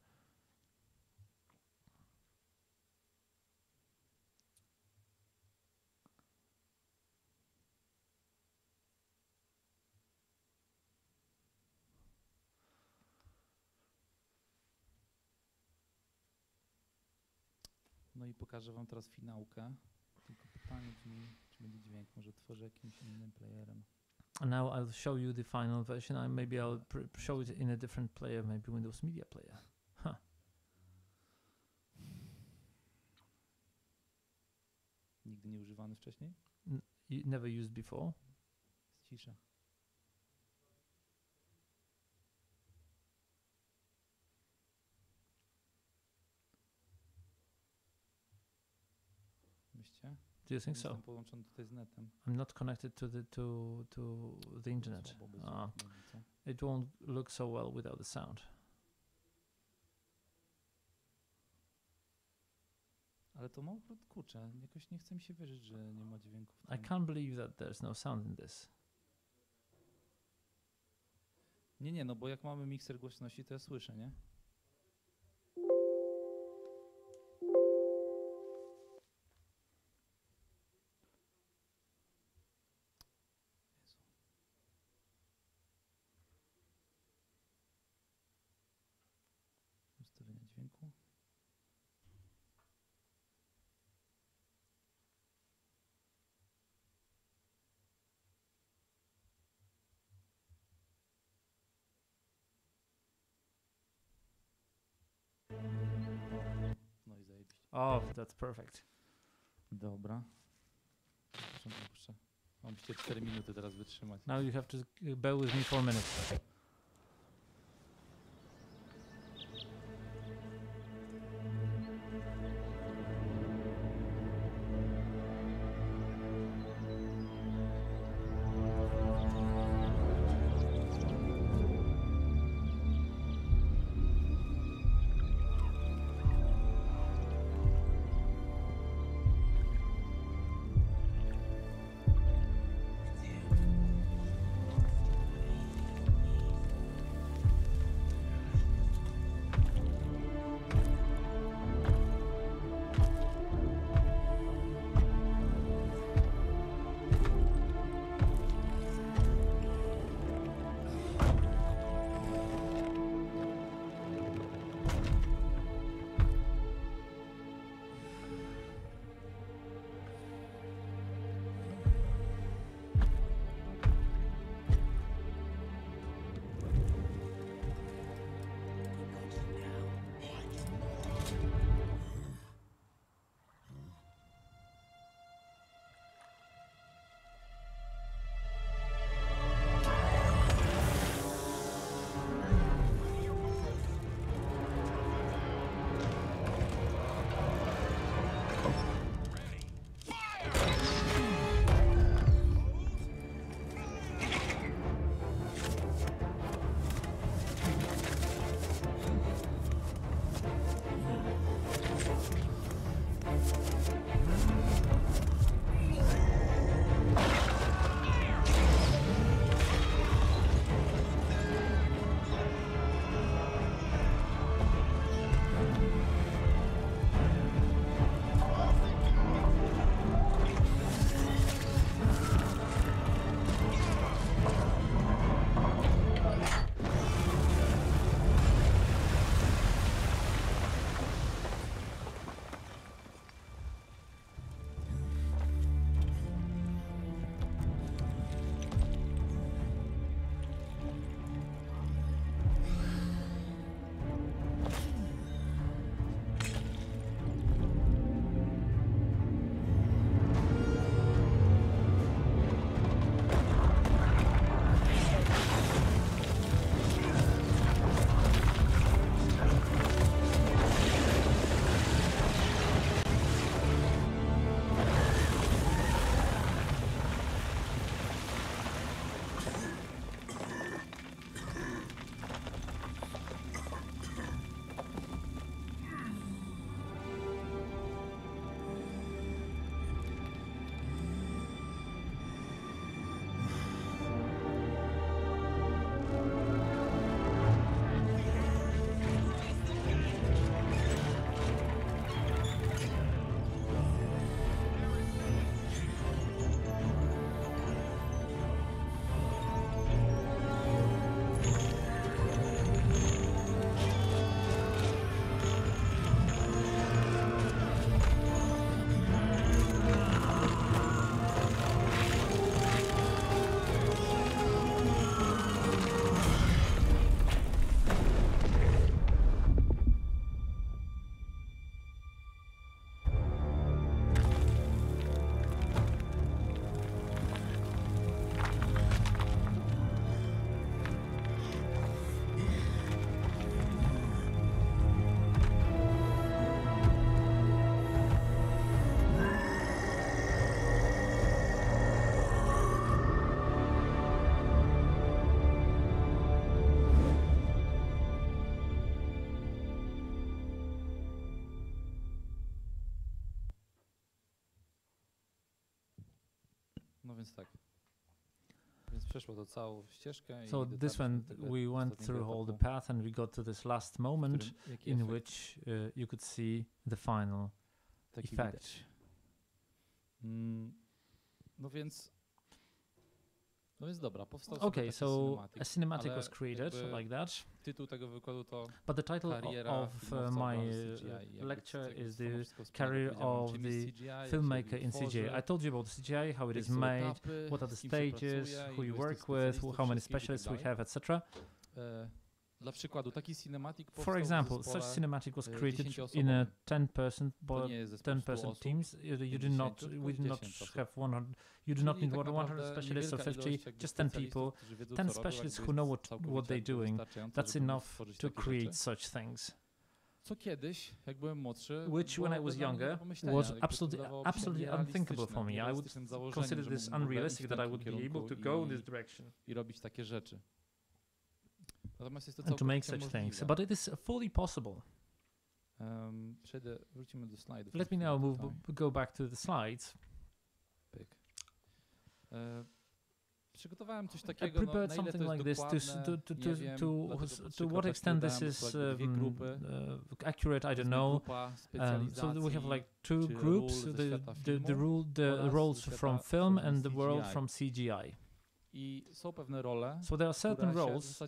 I pokażę wam teraz finałkę. Tylko pytanie, czy, mi, czy będzie dźwięk, może tworzę jakimś innym playerem. now I'll show you the final version. I maybe I'll show it in a different player, maybe Windows Media Player. Huh. Nigdy nie używany wcześniej? N never used before? cisza. Do you think so? I'm not connected to the to to the internet. Uh, it won't look so well without the sound. Ale to mało kurczę, jakoś nie chce mi się wierzyć, że nie ma dźwięków. I can't believe that there's no sound in this. Nie, nie, no bo jak mamy mikser głośności, to ja słyszę, nie? Oh, that's perfect. Dobra. Mam 4 minuty teraz wytrzymać. Now you have to uh, bear with me for minutes. więc przeszło to całą ścieżkę. So this one, we went through all the path and we got to this last moment in which uh, you could see the final effect. Mm, no więc no więc dobra, powstał Okay, so cinematic, a cinematic was created like that. Tytuł tego wykładu to But the title of uh, my uh, lecture is the career of the filmmaker in CGI. I told you about CGI, how it is made, what are the stages, who you work with, how many specialists we have, etc. Dla przykładu, taki cinematic For example, such cinematic was created in a 10 person, 10 person teams. Uh, you did not, we did not have 100, you do not need 100 specialists or 50, just 10 people, 10 specialists who know what, what they're doing. That's enough to create such things. Kiedyś, jak byłem młodszy, which when I was younger was absolutely absolutely unthinkable for me. I would consider this unrealistic that I would be able to go in this direction i robić takie rzeczy. Natomiast jest to and to make such możliwe. things, but it is fully possible. Um, przejdę, wrócimy do slajdów. Let me now move, go back to the slides. Pyk. E, przygotowałem coś takiego, I prepared no, something like this to, to, to, to, wiem, to, to what extent this is um, uh, accurate, I don't know. Um, so we have like two groups, the, the, the, rule, the roles from film and the world from CGI. I są pewne role, so there are certain roles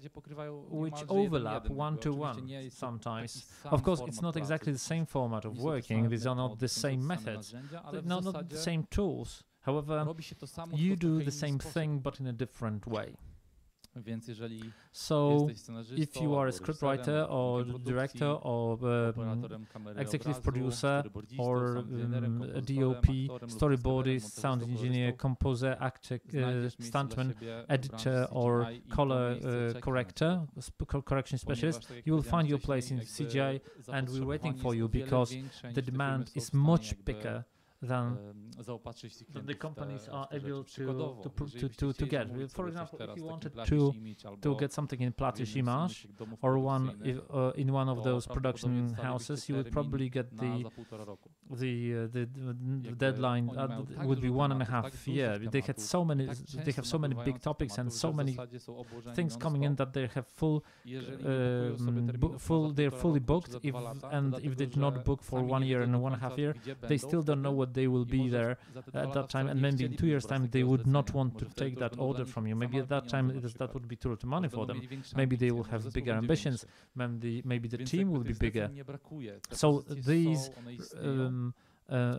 which overlap one to one sometimes. Of course, it's not exactly the same format of working, these are not the same methods, no, not the same tools. However, you do the same thing but in a different way. Więc jeżeli so, if you are a scriptwriter or director or um, executive producer or um, a DOP, storyboardist, sound engineer, composer, actor, uh, stuntman, editor or color uh, corrector, correction specialist, you will find your place in CGI and we're waiting for you because the demand is much bigger than the companies are able to, to, to, to, to get. For example, if you wanted to, to get something in Platige Image or one if, uh, in one of those production houses, you would probably get the the uh, the, the deadline uh, would be one and a half year. They had so many, they have so many big topics and so many things coming in that they have full, uh, full, they're fully booked. If and if they do not book for one year and one and a half year, they still don't know what they will be there at that time, and maybe in two years' time they would not want to take that order from you. Maybe at that time is, that would be too little money for them. Maybe they will have bigger ambitions. Maybe the, maybe the team will be bigger. So these. Um, uh,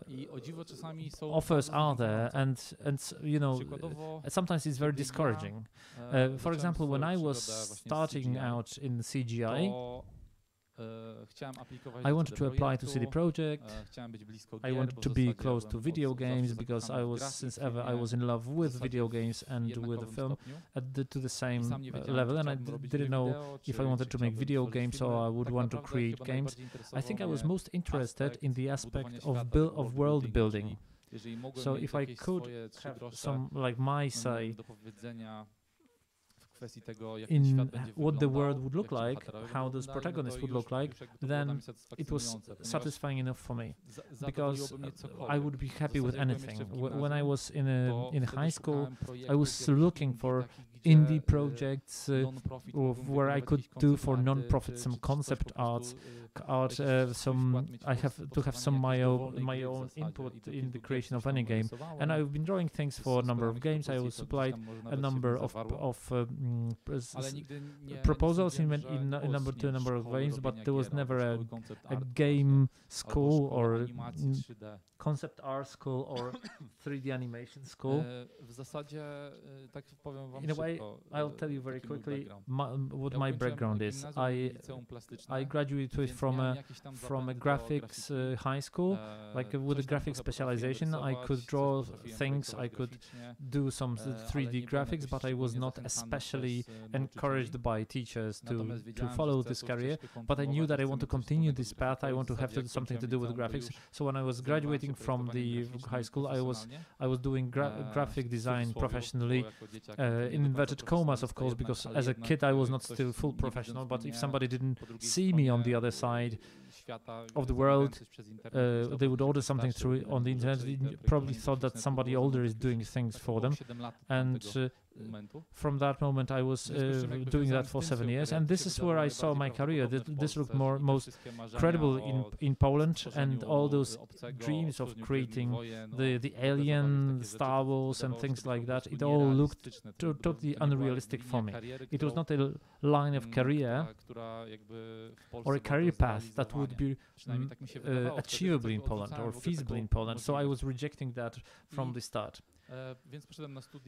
offers are there, and and you know sometimes it's very discouraging. Uh, for example, when I was starting out in CGI, I wanted to apply to CD Projekt. I wanted to be close to video games because I was since ever I was in love with video games and with the film at the, to the same uh, level, and I didn't know if I wanted to make video games or I would want to create games. I think I was most interested in the aspect of build of world building. So if I could have some like my say in what the world would look like, how those protagonists would look like, then it was satisfying enough for me. because I would be happy with anything. When I was in a, in high school, I was looking for indie projects uh, where I could do for non-profit some concept arts, art. Uh, some I have to have some my own my own input in the creation of any game, and I've been drawing things for a number of games. I was supplied a number of of um, proposals in, in, in number to a number of games, but there was never a, a game school or concept art school or 3D animation school. In a way, I'll tell you very quickly my, what my background is. I I graduated from a from a graphics uh, high school, like uh, with a graphics specialization. I could draw things, I could do some 3D graphics, but I was not especially encouraged by teachers to to follow this career. But I knew that I want to continue this path. I want to have to, something to do with graphics. So when I was graduating from the high school, I was I was doing gra graphic design professionally uh, in inverted commas, of course, because as a kid I was not still full professional. But if somebody didn't see me on the other side, of the world, uh, they would order something through on the internet. They probably thought that somebody older is doing things for them, and uh, from that moment I was uh, doing that for seven years, and this is where I saw my career. This looked more most credible in in Poland, and all those dreams of creating the the Alien, Star Wars, and things like that. It all looked totally unrealistic for me. It was not a line of career or a career path that would be mm, uh, achievable in Poland or feasible in Poland. So I was rejecting that from the start.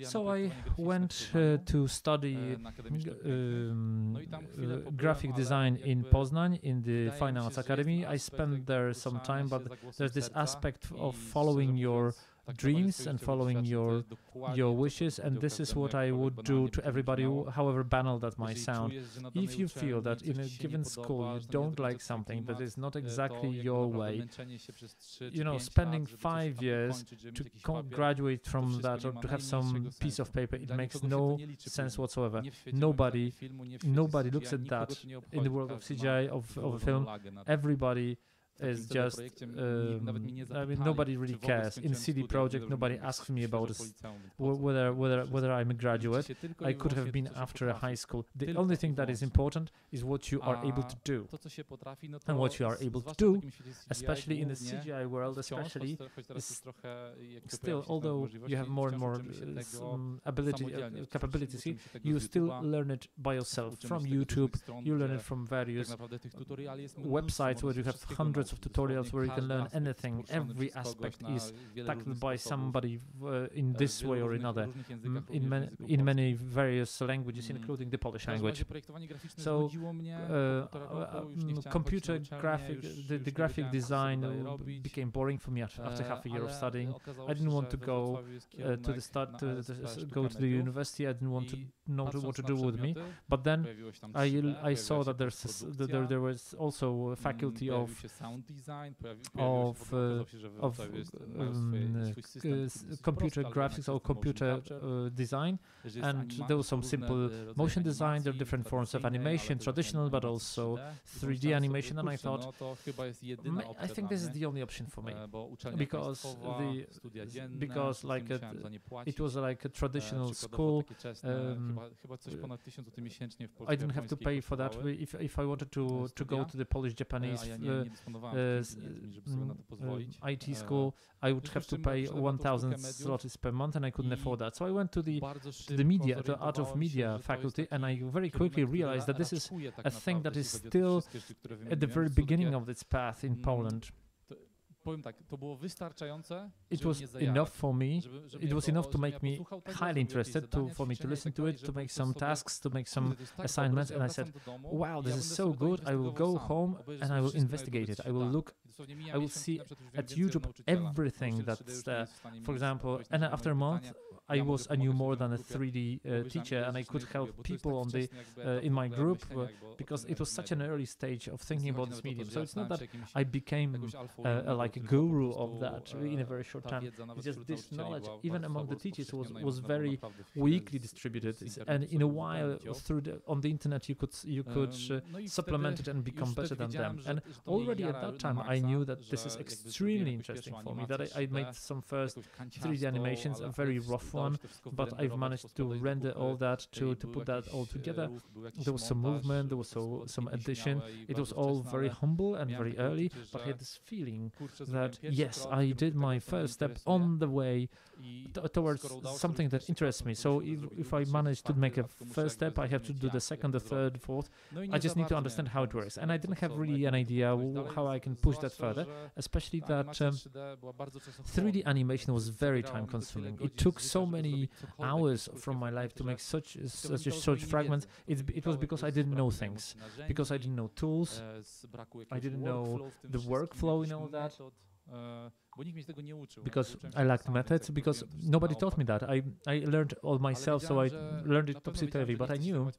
So I went uh, to study um, uh, graphic design in Poznań in the Fine Arts Academy. I spent there some time, but there's this aspect of following your dreams and following your your wishes and this is what I would do to everybody however banal that might sound. if you feel that in a given school you don't like something that is not exactly your way. you know spending five years to graduate from that or to have some piece of paper it makes no sense whatsoever. nobody nobody looks at that in the world of CGI of, of a film. everybody is just um, I mean nobody really cares. In CD Projekt nobody asks me about whether whether whether I'm a graduate I could have been after a high school. The only thing that is important is what you are able to do. And what you are able to do especially in the CGI world especially is still although you have more and more uh, ability uh, capabilities you still learn it by yourself from YouTube. you learn it from various websites where you have hundreds of tutorials where you can learn anything. Every aspect is tackled by somebody uh, in this way or another, in, many, in many various languages, including the Polish language. So, uh, uh, computer graphic, the, the graphic design became boring for me after half a year of studying. I didn't want to go uh, to the start, to the, go to the university. I didn't want to know what to do with me. But then I, I saw that there's there, there was also a faculty of of, uh, of um, computer graphics or computer uh, design. And there was some simple motion design there are different forms of animation traditional but also 3d animation and i thought i think this is the only option for me. Because the because like a, it was like a traditional school um, i didn't have to pay for that. if, if i wanted to to go to the polish japanese uh, IT school, I would have to pay 1,000 zlotys per month, and I couldn't afford that. So I went to the to the media, the art of media faculty, and I very quickly realized that this is a thing that is still at the very beginning of its path in Poland powiem tak, to było wystarczające. It was enough for me. It was enough to make me highly interested to for me to listen to it, to make some tasks, to make some assignments, and I said, "Wow, this is so good! I will go home and I will investigate it. I will look I will see at YouTube everything that's there. Uh, for example, and after a month, I was I knew more than a 3D uh, teacher, and I could help people on the uh, in my group because it was such an early stage of thinking about this medium. So it's not that I became uh, like a guru of that in a very short time. It's just this knowledge, even among the teachers, was was very weakly distributed, and in a while through the on the internet you could you could uh, supplement it and become better than them. And already at that time I knew that this is extremely interesting for me. That I, I made some first 3D animations, a very rough one, but I've managed to render all that to, to put that all together. There was some movement, there was so, some addition. It was all very humble and very early, but I had this feeling that yes, I did my first step on the way towards something that interests me. So if, if I manage to make a first step, I have to do the second, the third, fourth. I just need to understand how it works. And I didn't have really an idea how I can push that further, especially that um, 3D animation was very time consuming. It took so many hours from my life to make such such a such fragments. It, it was because I didn't know things, because I didn't know tools, I didn't know the workflow and all that. Because I lacked methods, because nobody taught me that. I, I learned all myself, so I learned it topsy-turvy, but I knew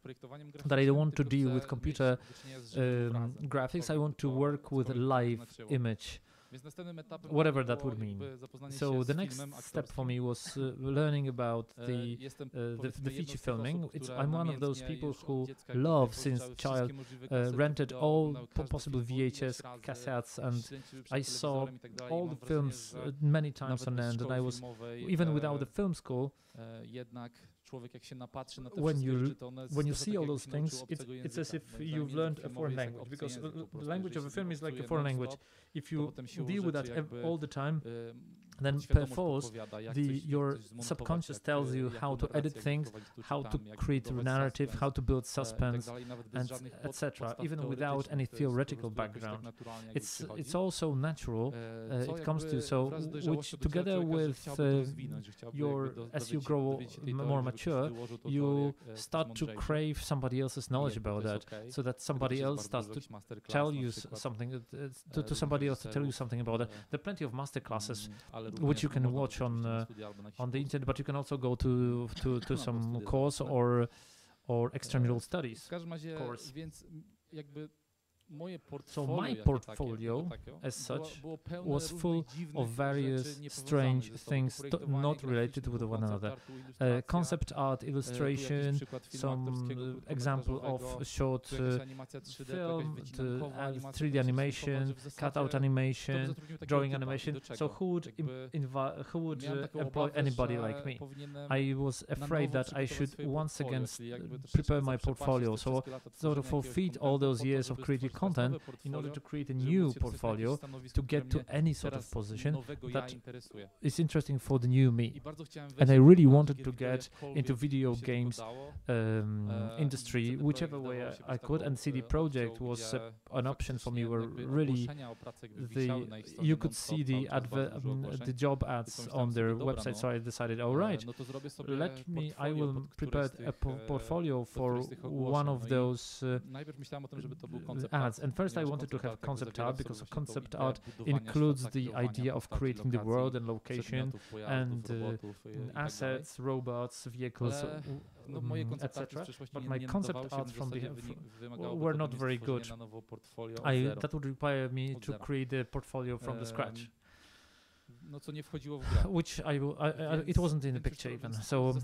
that I don't want to deal with computer um, graphics, I want to work with live image whatever that would mean. So the next step for me was uh, learning about the, uh, the, the feature filming. It's, I'm one of those people who love since child uh, rented all possible VHS cassettes and I saw all the films uh, many times on end and I was even without the film school when you when you see all those things, it's, it's as if you've learned a foreign language because the language of a film is like a foreign language. If you deal with that all the time, then perforce the your subconscious tells you how to edit things, how to create a narrative, how to build suspense, and etc. Even without any theoretical background, it's it's also natural. Uh, it comes to so which together with uh, your as you grow more mature, you start to crave somebody else's knowledge about that, so that somebody else starts to tell you something uh, to, to somebody else to tell you something about it. There are plenty of master classes which you can watch on uh, on the internet, but you can also go to to, to *laughs* some course or or extramural studies course. So my portfolio, as such, was full of various strange things not related with one another. Uh, concept art, illustration, some uh, example of short uh, film, 3D animation, cutout animation, drawing animation. So who would who would employ anybody like me? I was afraid that I should once again prepare my portfolio, so sort of forfeit all those years of creative content in order to create a new portfolio to get to any sort of position that is interesting for the new me. And I really wanted to get into video games um, industry, whichever way I, I, could. And CD Projekt was uh, an option for me. Where really the you could see the um, the job ads on their website. So I decided, all right, let me. I will prepare a portfolio for one of those uh, ads. And first, I wanted to have concept art because concept art includes the idea of creating the world and location and uh, assets, robots, vehicles. Mm, etc. But my concept art from the were not very good. I, that would require me to create a portfolio from the scratch no co nie wchodziło w grę. Which I, I, I it wasn't in the picture even, so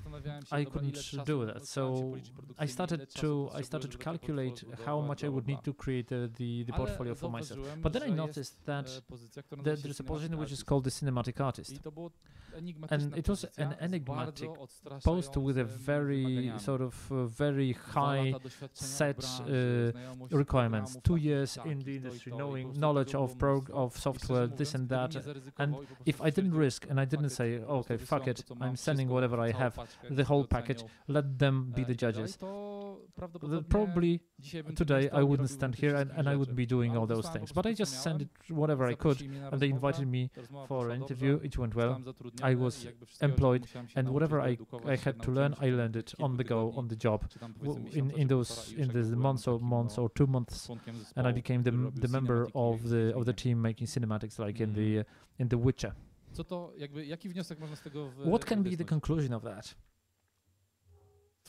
I couldn't do that. So I started to I started to calculate how much I would need to create uh, the the portfolio for myself. But then I noticed that there is a position which is called the cinematic artist, and it was an enigmatic post with a very sort of uh, very high set uh, requirements. Two years in the industry, knowing knowledge of of software, this and that, and if I didn't risk and I didn't say, okay, fuck it, I'm sending whatever I have, the whole package, let them be the judges. Probably today I wouldn't stand here and, and I wouldn't be doing all those things. But I just sent it whatever I could, and they invited me for an interview. It went well. I was employed, and whatever I, I had to learn, I learned it on the go, on the job, in in those in the months or months or two months, and I became the the member of the of the team making cinematics, like in the in the Witcher. Co to, jakby, jaki wniosek można z tego What can be the conclusion of that?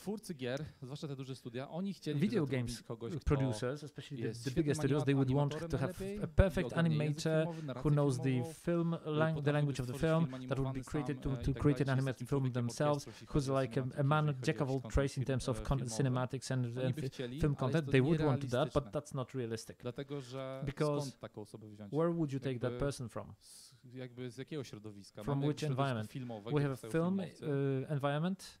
Twórcy gier, zwłaszcza te duże studia, oni chcieli video games kogoś, producers, especially the, the bigger studios, they would want to have a perfect animator who knows the film, lang the language of the film, that would be created to, to create an animated film themselves, who's like a, a man jack of all trades in terms of cinematics and, and film content. They would want to that, but that's not realistic. Because where would you take that person from? From which environment? We have a film uh, environment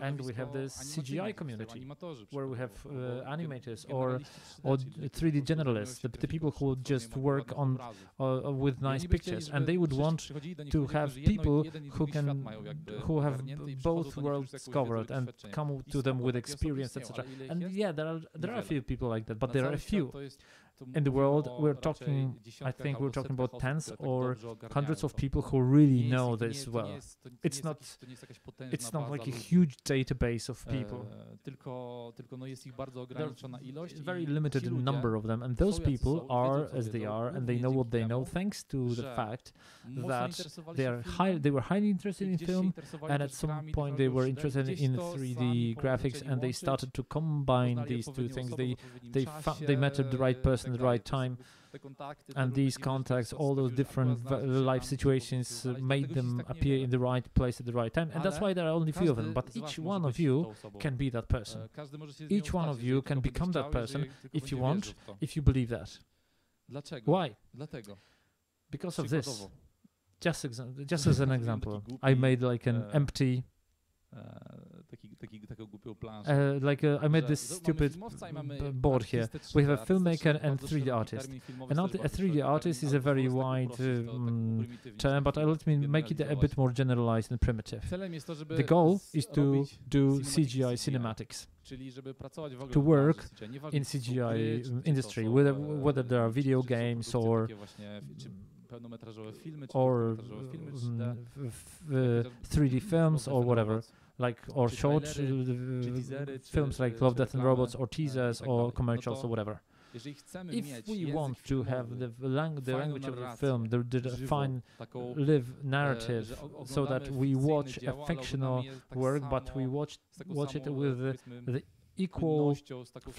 and we have the CGI community where we have uh, animators or or 3D generalists, the, the people who just work on uh, with nice pictures, and they would want to have people who can who have both worlds covered and come to them with experience, etc. And yeah, there are there are a few people like that, but there are a few in the world, we're talking, I think we're talking about tens or hundreds of people who really know this well. It's not, it's not like a huge database of people. There's very limited number of them, and those people are as they are, and they know what they know, thanks to the fact that they are high, they were highly interested in film, and at some point they were interested in 3D graphics, and they started to combine these two things. They they they met the right person the right time. And these contacts, all those different life situations, uh, made them appear in the right place at the right time. And that's why there are only few of them. But each one of you can be that person. Each one of you can become that person if you want, if you believe that. Why? Because of this. Just, just as an example, I made like an empty uh, like uh, I made this stupid board here. We have a filmmaker and 3D artist. And a 3D artist is a very wide um, term, but let me make it a bit more generalized and primitive. The goal is to do CGI cinematics. To work in CGI industry, whether whether there are video games or or 3D films or whatever like or short uh, films like Love, Death and Robots or teasers or commercials or whatever. If we want to have the, lang- the language of the film, the, the fine live narrative, so that we watch a fictional work, but we watch watch it with the, the equal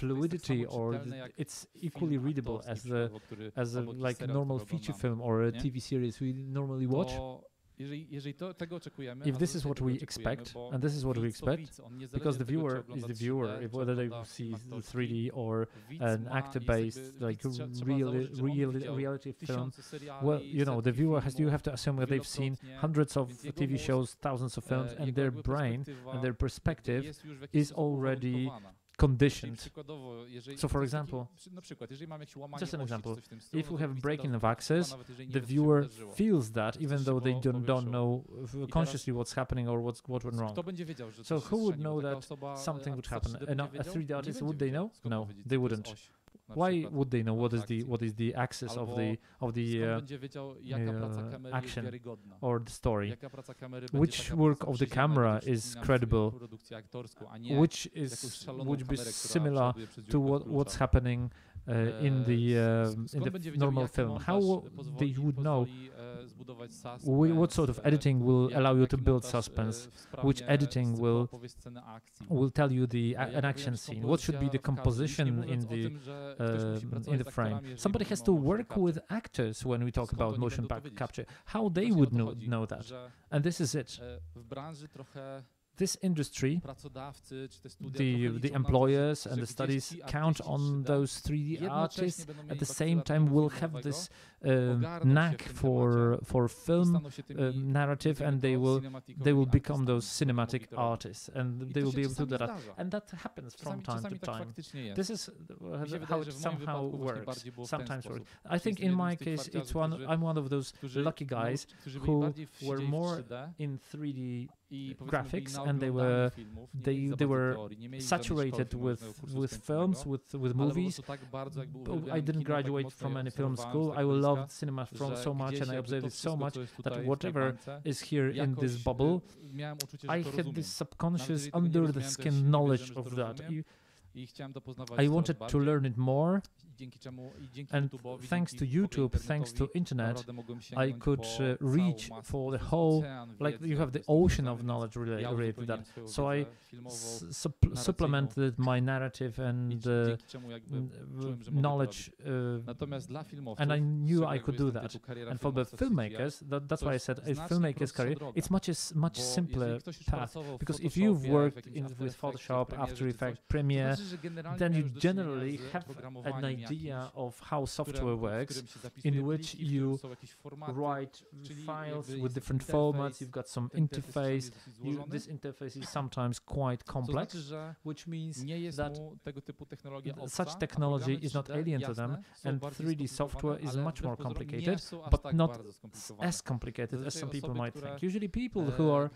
fluidity or the, it's equally readable as the as a like normal feature film or a TV series we normally watch if this is what we expect, and this is what we expect, because the viewer is the viewer, if whether they see the 3D or an actor-based, like real, real reality film, well, you know, the viewer has you have to assume that they've seen hundreds of TV shows, thousands of films, and their brain and their perspective is already conditioned. So for example, just an example, if we have a breaking of axis, the viewer feels that even though they don't, don't know consciously what's happening or what's what went wrong. So who would know that something would happen? And a 3D artist, would they know? No, they wouldn't. Why would they know what is the what is the axis of the of the uh, uh, action or the story? Which work of the camera is credible? Which is would be similar to what what's happening uh, in the uh, in the normal film? How they would know what sort of editing will allow you to build suspense? Which editing will will tell you the an action scene? What should be the composition in the uh, in the frame? Somebody has to work with actors when we talk about motion capture. How they would know know that? And this is it this industry, the, the employers and the studies count on those 3D artists. at the same time will have this uh, knack for for film uh, narrative and they will they will become those cinematic artists and they will be able to do that. and that happens from time to time. this is how it somehow works. sometimes works. I think in my case it's one I'm one of those lucky guys who were more in 3D graphics and they were they they were saturated with with films with with movies. I didn't graduate from any film school. I loved cinema from so much and I observed it so much that whatever is here in this bubble I had this subconscious under the skin knowledge of that. I wanted to learn it more and thanks to YouTube, thanks to internet, I could uh, reach for the whole, like you have the ocean of knowledge related to that. So I supplemented my narrative and uh, knowledge, uh, and I knew I could do that. And for the filmmakers, that, that's why I said a filmmaker's career, it's much much simpler path because if you've worked in, with Photoshop, After Effects, Premiere, then you generally have an idea idea of how software works, in which you write files with different formats, you've got some interface. You, this interface is sometimes quite complex, which means that such technology is not alien to them, and 3D software is much more complicated, but not as complicated as some people might think. Usually, people who are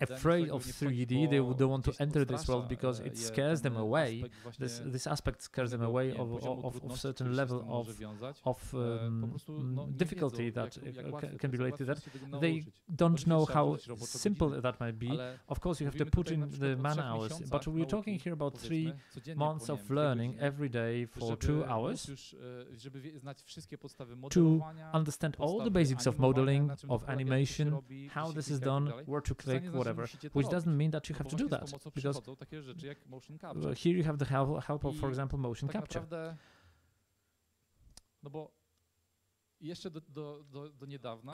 afraid of 3D, they don't want to enter this world because it scares them away. This this aspect scares them away of, of, certain level of, of um, difficulty that can be related to that. They don't know how simple that might be. Of course, you have to put in the man hours, but we're talking here about three months of learning every day for two hours to understand all the basics of modeling, of animation, how this is done, where to click, whatever, which doesn't mean that you have to do that, because here you have the help, help of, for example, motion capture naprawdę. No bo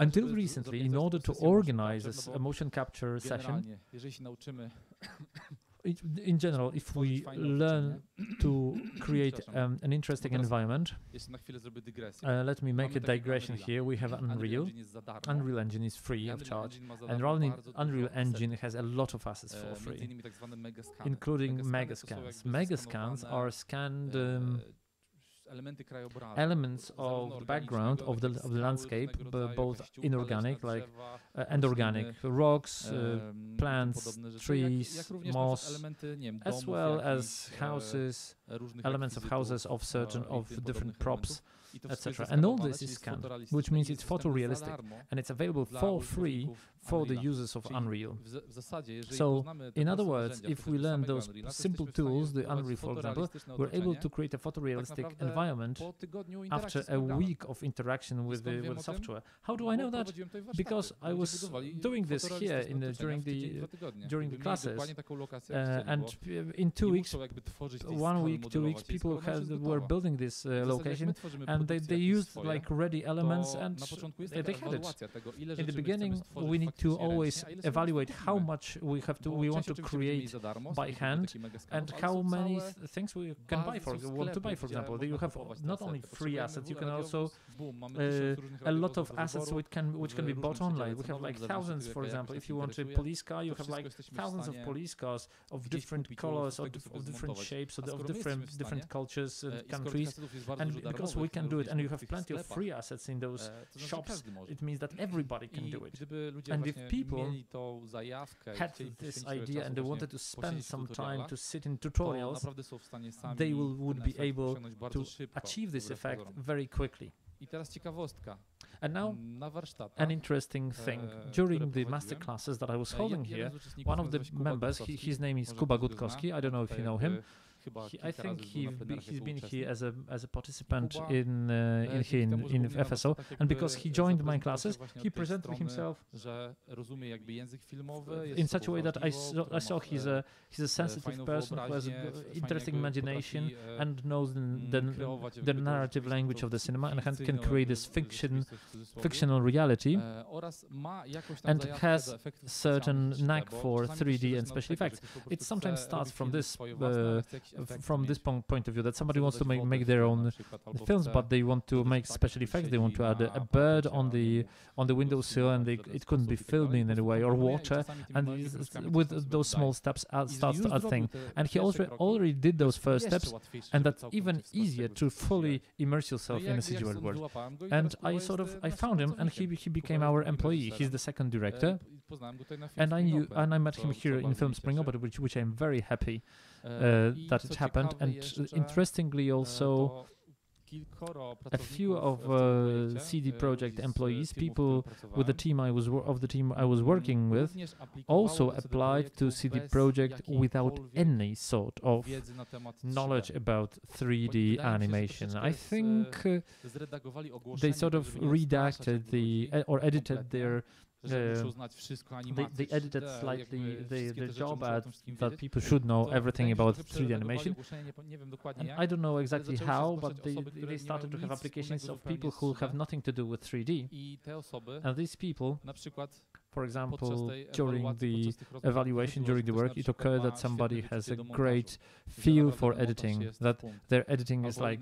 Until recently, in order to organize a motion capture session, in general, if we learn to *clears throat* create um, an interesting environment, uh, let me make a digression here. We have Unreal. Unreal. Engine is free of charge, and Unreal Engine has a lot of assets for free, including megascans. Megascans are scanned um, elements of background of the, of the landscape, both inorganic like uh, and organic, rocks, plants, trees, moss, as well as houses, elements of houses of certain of different props etc. And all this is scanned, which means it's photorealistic and it's available for free for the users of Unreal. So, in other words, if we learn those simple tools, the Unreal, for example, we're able to create a photorealistic environment after a week of interaction with the, with the software. How do I know that? Because I was doing this here in the, during the during the classes, uh, and in two weeks, one week, two weeks, people were building this uh, location, and they, they used like ready elements, and they had it. In the beginning, we need to always evaluate how much we have to, we want to create by hand and how many things we can buy for, want to buy, for example. You have not only free assets, you can also uh, a lot of assets which can, which can be bought online. We have like thousands, for example, if you want a police car, you have like thousands of police cars of different colors, of, of different shapes, of, of different different cultures and countries. And because we can do it, and you have plenty of free assets in those shops, it means that everybody can do it. And and if people had this idea and they wanted to spend some time to sit in tutorials, they will, would be able to achieve this effect very quickly. And now, an interesting thing. During the master classes that I was holding here, one of the members, his name is Kuba Gutkowski, I don't know if you know him, chyba he, I think he's been here as a, as a participant in, uh, in, in, in FSO, and because he joined my classes, he presented himself in such a way that I saw, I saw he's, a, he's a sensitive person who has interesting imagination and knows the, the, narrative language of the cinema and can create this fiction, fictional reality. and has certain knack for 3D and special effects. It sometimes starts from this uh, from this point of view that somebody wants to make, make their own films, but they want to make special effects. They want to add a, a bird on the on the windowsill, and they, it couldn't be filmed in any way or water. And with those small steps, uh, starts to add things. And he already already did those first steps, and that's even easier to fully immerse yourself in a digital world. And I sort of I found him, and he he became our employee. He's the second director, and I knew and I met him here in Film Spring Open, which which I'm very happy that it happened. And interestingly, also, a few of uh, CD Projekt employees, people with the team I was of the team I was working with, also applied to CD Projekt without any sort of knowledge about 3D animation. I think uh, they sort of redacted the uh, or edited their they, they edited slightly the, the job ad that people should know everything about 3D animation. And I don't know exactly how, but they, they started to have applications of people who have nothing to do with 3D. And these people for example, during the evaluation, during the work, it occurred that somebody has a great feel for editing, that their editing is like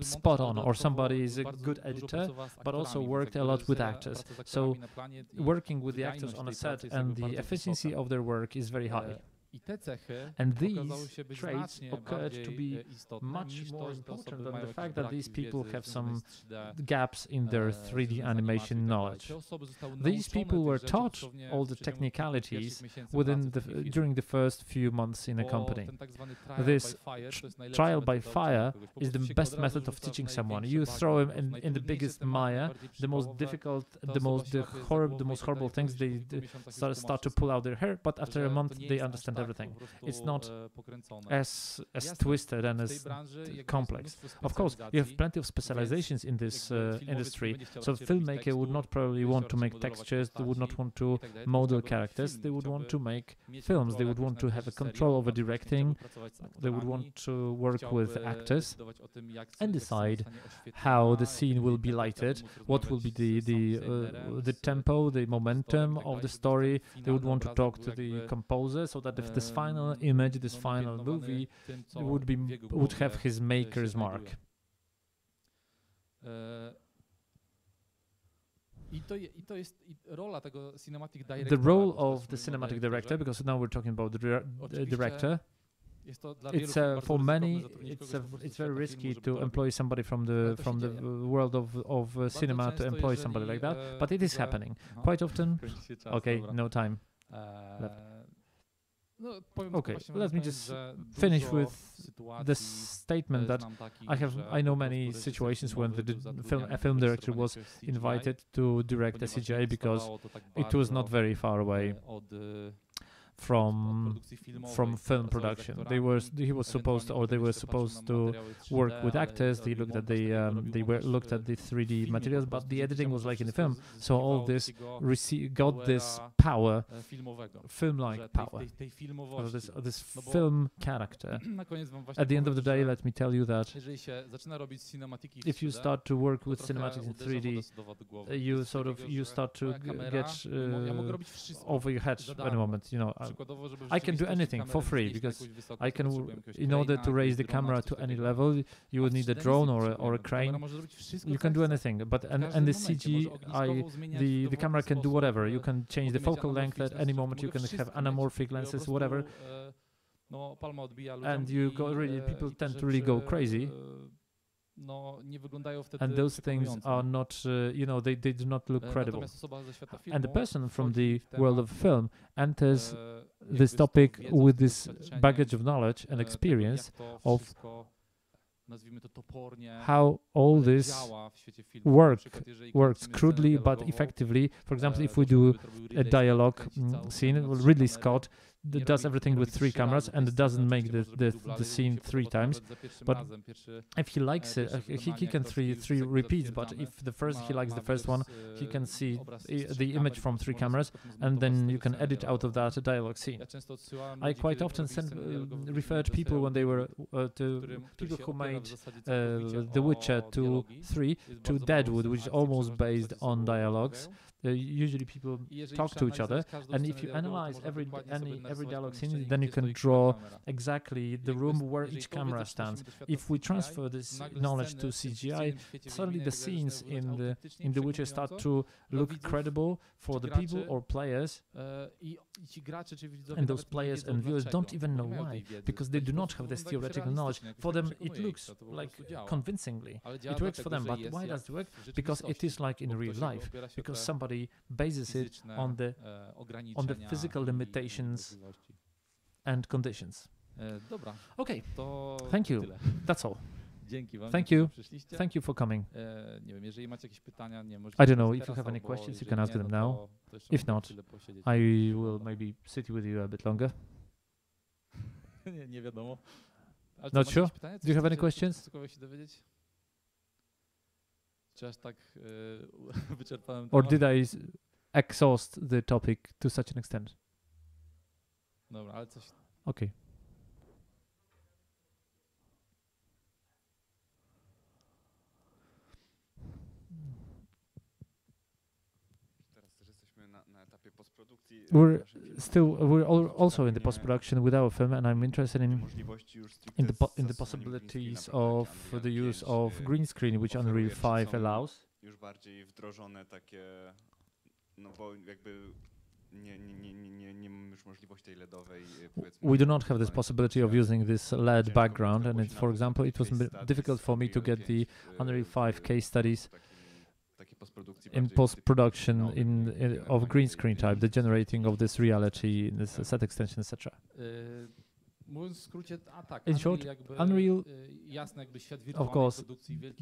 spot on, or somebody is a good editor, but also worked a lot with actors. So working with the actors on a set and the efficiency of their work is very high. And these traits occurred to be much more important than the fact that these people have some gaps in their 3D animation knowledge. These people were taught all the technicalities within the, during the first few months in a company. This trial by fire is the best method of teaching someone. You throw him in, in the biggest mire, the most difficult, the most the horrible, the most horrible things. They start, start to pull out their hair, but after a month they understand everything. It's not as as twisted and as complex. Of course, you have plenty of specializations in this uh, industry. So filmmaker would not probably want to make textures. They would not want to model characters. They would want to make films. They would want to have a control over directing. They would want to work with actors and decide how the scene will be lighted, what will be the the uh, the tempo, the momentum of the story. They would want to talk to the composer so that if this final image, this final movie would be would have his maker's mark. The role of the cinematic director, because now we're talking about the, the director, it's uh, for many it's a, it's very risky to employ somebody from the from the world of of uh, cinema to employ somebody like that but it is happening. Quite often? Okay no time. Left. Okay, let me just finish with the statement that I have. I know many situations when the film a film director was invited to direct a CGI because it was not very far away from from film production. They were he was supposed to, or they were supposed to work with actors. They looked at the um, they were looked at the 3D materials, but the editing was like in the film. So all this rece- got this power, film-like power, or this this film character. *clears throat* At the end of the day, let me tell you that if you start to work with cinematics in 3D, you sort of you start to get uh, over your head at the moment. You know, I can do anything for free because I can, in order to raise the camera to any level, you would need a drone or a, or a crane. You can do anything, but and, and the CG, I, the the camera can do whatever. You can change the focal length at any moment. You can have anamorphic lenses, whatever. And you go really, people tend to really go crazy. And those things are not, uh, you know, they, they do not look credible. And the person from the world of film enters this topic with this baggage of knowledge and experience of how all this work works crudely but effectively. For example, if we do a dialogue scene, Ridley Scott does everything with three cameras and doesn't make the, the, the scene three times. But if he likes it, uh, he, he can three three repeats. But if the first he likes the first one, he can see the image from three cameras, and then you can edit out of that a dialogue scene. I quite often send, uh, referred people when they were uh, to people who made uh, The Witcher 2, 3 to Deadwood, which is almost based on dialogues uh, usually people talk to each other and if you analyze every any every dialogue scene then you can draw exactly the room where each camera stands. if we transfer this knowledge to cgi suddenly the scenes in the in the witcher start to look credible for the people or players. and those players and viewers don't even know why because they do not have this theoretical knowledge. for them it looks like convincingly. It works for them but why does it work? because it is like in real life because somebody bases it on the on the physical limitations and conditions. Okay, thank you. That's all. Thank you. Thank you for coming. I don't know if you have any questions, you can ask them now. If not, I will maybe sit with you a bit longer. *laughs* Not sure. Do you have any questions? Czy aż tak e, *laughs* wyczerpałem temat? Or did I exhaust the topic to such an extent? Dobra, ale coś... Okay. We're still we're also in the post production with our film, and I'm interested in in the in the possibilities of the use of green screen, which Unreal 5 allows. We do not have this possibility of using this LED background, and it, for example, it was difficult for me to get the Unreal 5 case studies in post-production in, in, uh, of green screen type, the generating of this reality, this uh, set extension, etc. Mówiąc w skrócie, a tak, In short, Unreal, y, jasne jakby świat of course,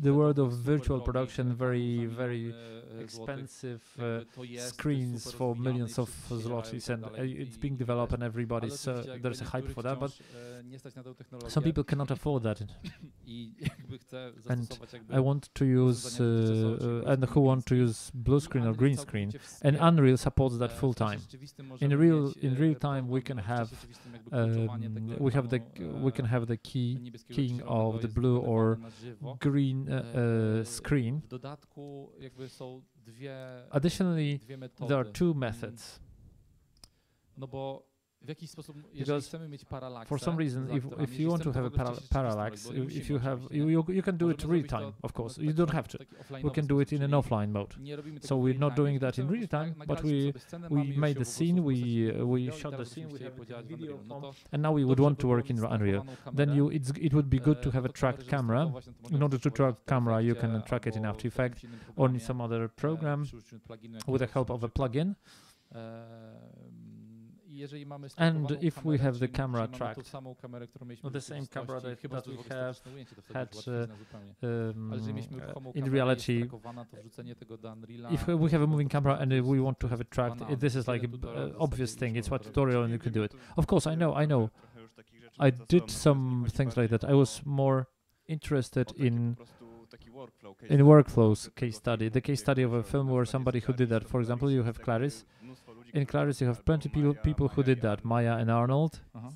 the world of virtual production, very, very expensive uh, screens for millions of wszyscy się jarają i zlotys, and it's being developed and everybody's uh, there's a hype for that, but wciąż, nie stać na tę technologię. some people cannot afford that. *laughs* i jakby chce zastosować jakby I want to use uh, uh, and who want to use blue screen or green screen, and Unreal supports that full time. In real in real time we can have we have the we can have the key keying of the blue or green screen. W dodatku jakby są dwie, Additionally, there are two methods. No bo w jakiś sposób, jeżeli Because chcemy mieć paralaksę For some reason, if, if you want to have a to w ogóle para- parallax, if you have you, you, you can do it real time, of course. You don't have to. We can do it in an offline mode. nie robimy tego So we're not doing that in real time, but we we made the scene, w postaci uh, we we shot the scene, we have it podziałać in w video Unrealu. No form, to and now we would want to work in Unreal. Then you it's it would be good to have a tracked camera. sterować, no to In order to track camera, you can track it in After Effects or in some other program przy użyciu pluginu with the help of a plugin. Em, i jeżeli mamy And if we have the camera tracked, samą kamerę, którą mieliśmy no the same camera that- that we have statyczne ujęcie, to wtedy had, uh. Um, Ale jeżeli mieliśmy uh, in reality, jest trakowana, to wrzucenie tego do Unreala, if we have a moving camera and we want to have it tracked, it- this is like Jeden a tutorial uh, obvious thing. It's what tutorial and you can do it. Of course, I know, I know. I did some things like that. I was more interested in in workflows case study. The case study of a film where somebody who did that. For example, you have Clarisse. In Clarisse, you have plenty people people who did that. Maya and Arnold. Aha.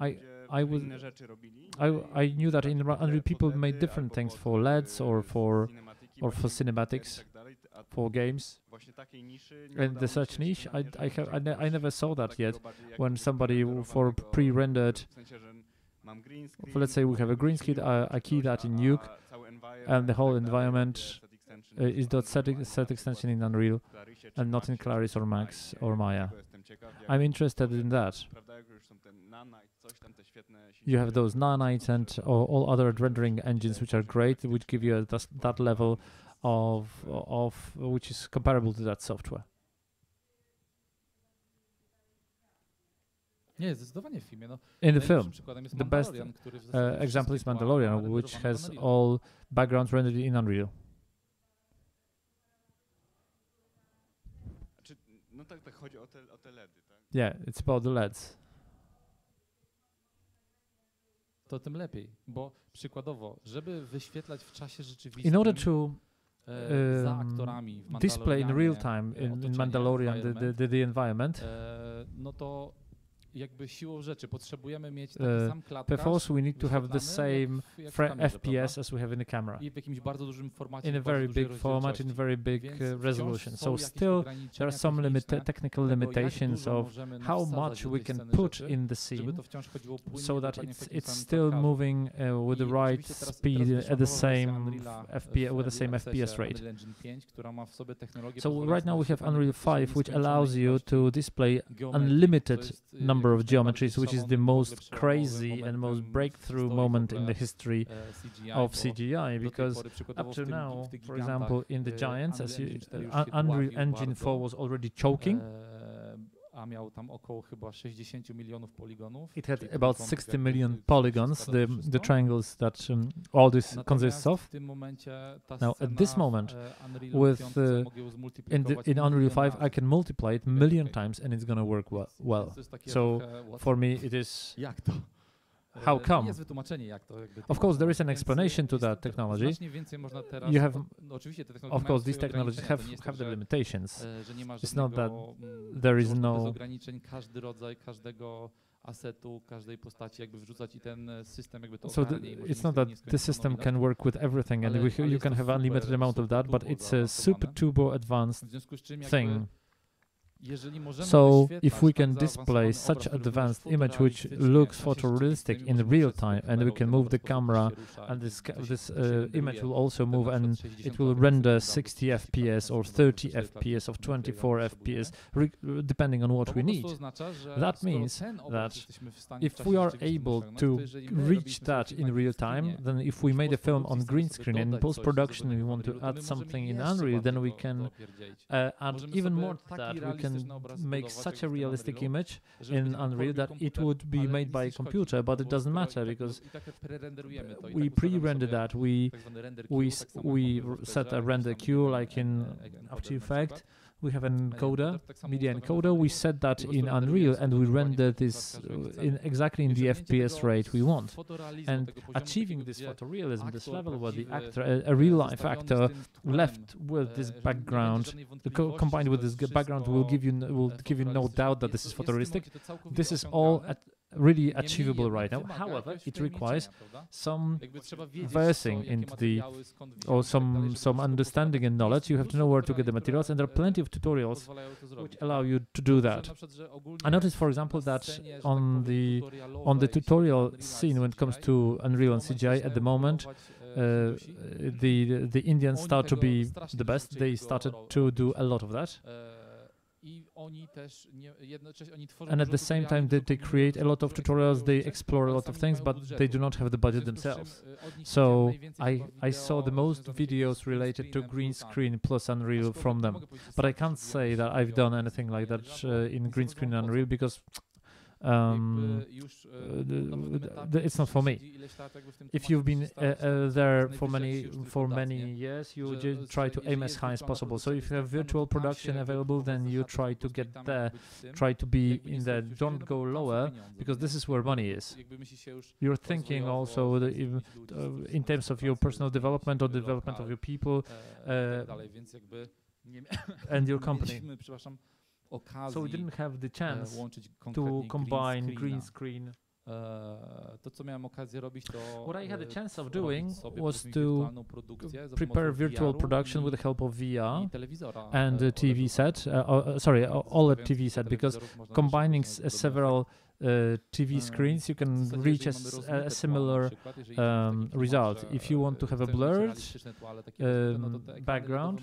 I- I was- I I knew that in Unreal people made different things for LEDs or for or for cinematics for games. And the such niche, I I have I, ne- I never saw that yet. when somebody for pre-rendered- For let's say we have a green screen, uh, I key that in Nuke, and the whole environment uh, is dot set, set extension in Unreal and not in Clarisse or Max or Maya. I'm interested in that. You have those nanites and all, all other rendering engines which are great, which give you a, that, that level of of which is comparable to that software. Nie, zdecydowanie w filmie. No, In the film, the best, Mandalorian, który w uh, example is wszystkie Mandalorian, which has all backgrounds rendered in Unreal. Tak, tak chodzi o te, o te LEDy, tak? Yeah, it's about the LEDs. To tym lepiej, bo przykładowo, żeby wyświetlać w czasie rzeczywistym In order to e, um, display in real time e, in, in Mandalorian the, the, environment, the, the environment, e, no to jakby siłą rzeczy potrzebujemy mieć taki sam klatkarz perforce we need to have the same jak w- jak kamerze, prawda? FPS as we have in the camera i w jakimś bardzo dużym formacie, in a very big format, in very big uh, resolution. So still there are some limit techniczne technical limitations of how much we can put in the scene to wciąż chodziło płynnie, so that it's it's still moving uh, with the right speed at the same Unreala f- w FPS with the same FPS rate. Unreal Engine 5, która ma w sobie technologię So right now we have Unreal 5, which allows you to display unlimited y, number of geometries, which is the szalonym, w ogóle most crazy and most breakthrough moment in the history e, of CGI because up to now, for example, in the Giants, as you, Engine 4 już uh, Unreal Engine 4 was already choking. A miał tam około chyba 60 milionów poligonów. It had about kąt 60 jakby, million który polygons, the the triangles that um, all this Natomiast consists of. W tym momencie ta Now, at this moment, with, 5 uh, In, the, in Unreal 5, I can multiply it million okej. times and it's gonna work well. Well. to jest takie So, For me, it is. jak to? How come? Jest wytłumaczenie jak to. Jakby Of course, there is an explanation to that technology. Znacznie więcej można teraz. You have- no, oczywiście te technologie Of course, these technologies have to nie jest have the limitations. że nie ma It's not that there is no- ograniczeń każdy rodzaj każdego asetu, każdej postaci jakby wrzucać i ten system jakby to So the, ogarnie i możemy it's not that the system can work with everything and we, you can have unlimited amount of that, but it's a super turbo advanced W związku z jakby thing. So if we can display such advanced image which looks photorealistic in real time and we can move the camera and this, ca- this uh, image will also move and it will render 60 FPS or 30 FPS or 24 24. FPS, depending on what we need. prostu oznacza, że That means that jesteśmy w stanie w If we are able to to jeżeli my reach that in real time, then if we made a film on green screen and in post-production we want to Unrealu, to my add something in Unreal, then we can uh, add even more to that. We can can make such a realistic image in Unreal that it would be made by a computer, but it doesn't matter because we pre-render that. We we we set a render queue like in After Effects we have an encoder, media encoder. We set that in Unreal and we render this in uh, exactly in the FPS rate we want. And achieving this photorealism, this level where the actor, a, a real life actor, left with this background, co combined with this background, will give you will give you no doubt that this is photorealistic. This is all at really achievable right now. However, it requires some versing into the or some some understanding and knowledge. You have to know where to get the materials, and there are plenty of tutorials which allow you to do that. I noticed, for example, that on the on the tutorial scene when it comes to Unreal and CGI at the moment. Uh, the the Indians start to be the best. They started to do a lot of that. And at the same time, they, they create a lot of tutorials, they explore a lot of things, but they do not have the budget themselves. So I, I saw the most videos related to green screen plus Unreal from them. But I can't say that I've done anything like that uh, in green screen Unreal because um, it's not for me. If you've been uh, uh, there for many for many years, you just try to aim as high as possible. So if you have virtual production available, then you try to get there, try to be in there. Don't go lower because this is where money is. You're thinking also in, uh, in terms of your personal development or development of your people uh, and your *laughs* company. So we didn't have the chance to combine green screen. What I had the chance of doing was to prepare virtual production with the help of VR and a TV set, uh, uh, sorry, OLED TV set, because combining several uh, TV screens, you can reach a, a similar um, result. If you want to have a blurred um, background,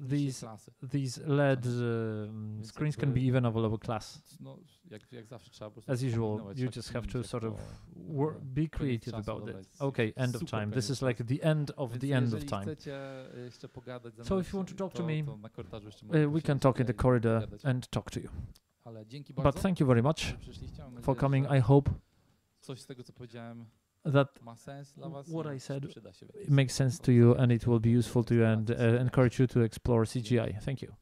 these these LED uh, screens can be even of a lower class. As usual, you just have to sort of be creative about it. Okay, end of time. This is like the end of the end of time. So if you want to talk to me, uh, we can talk in the corridor and talk to you. But thank you very much for coming. I hope that what I said makes sense to you and it will be useful to you and uh, encourage you to explore CGI. Thank you.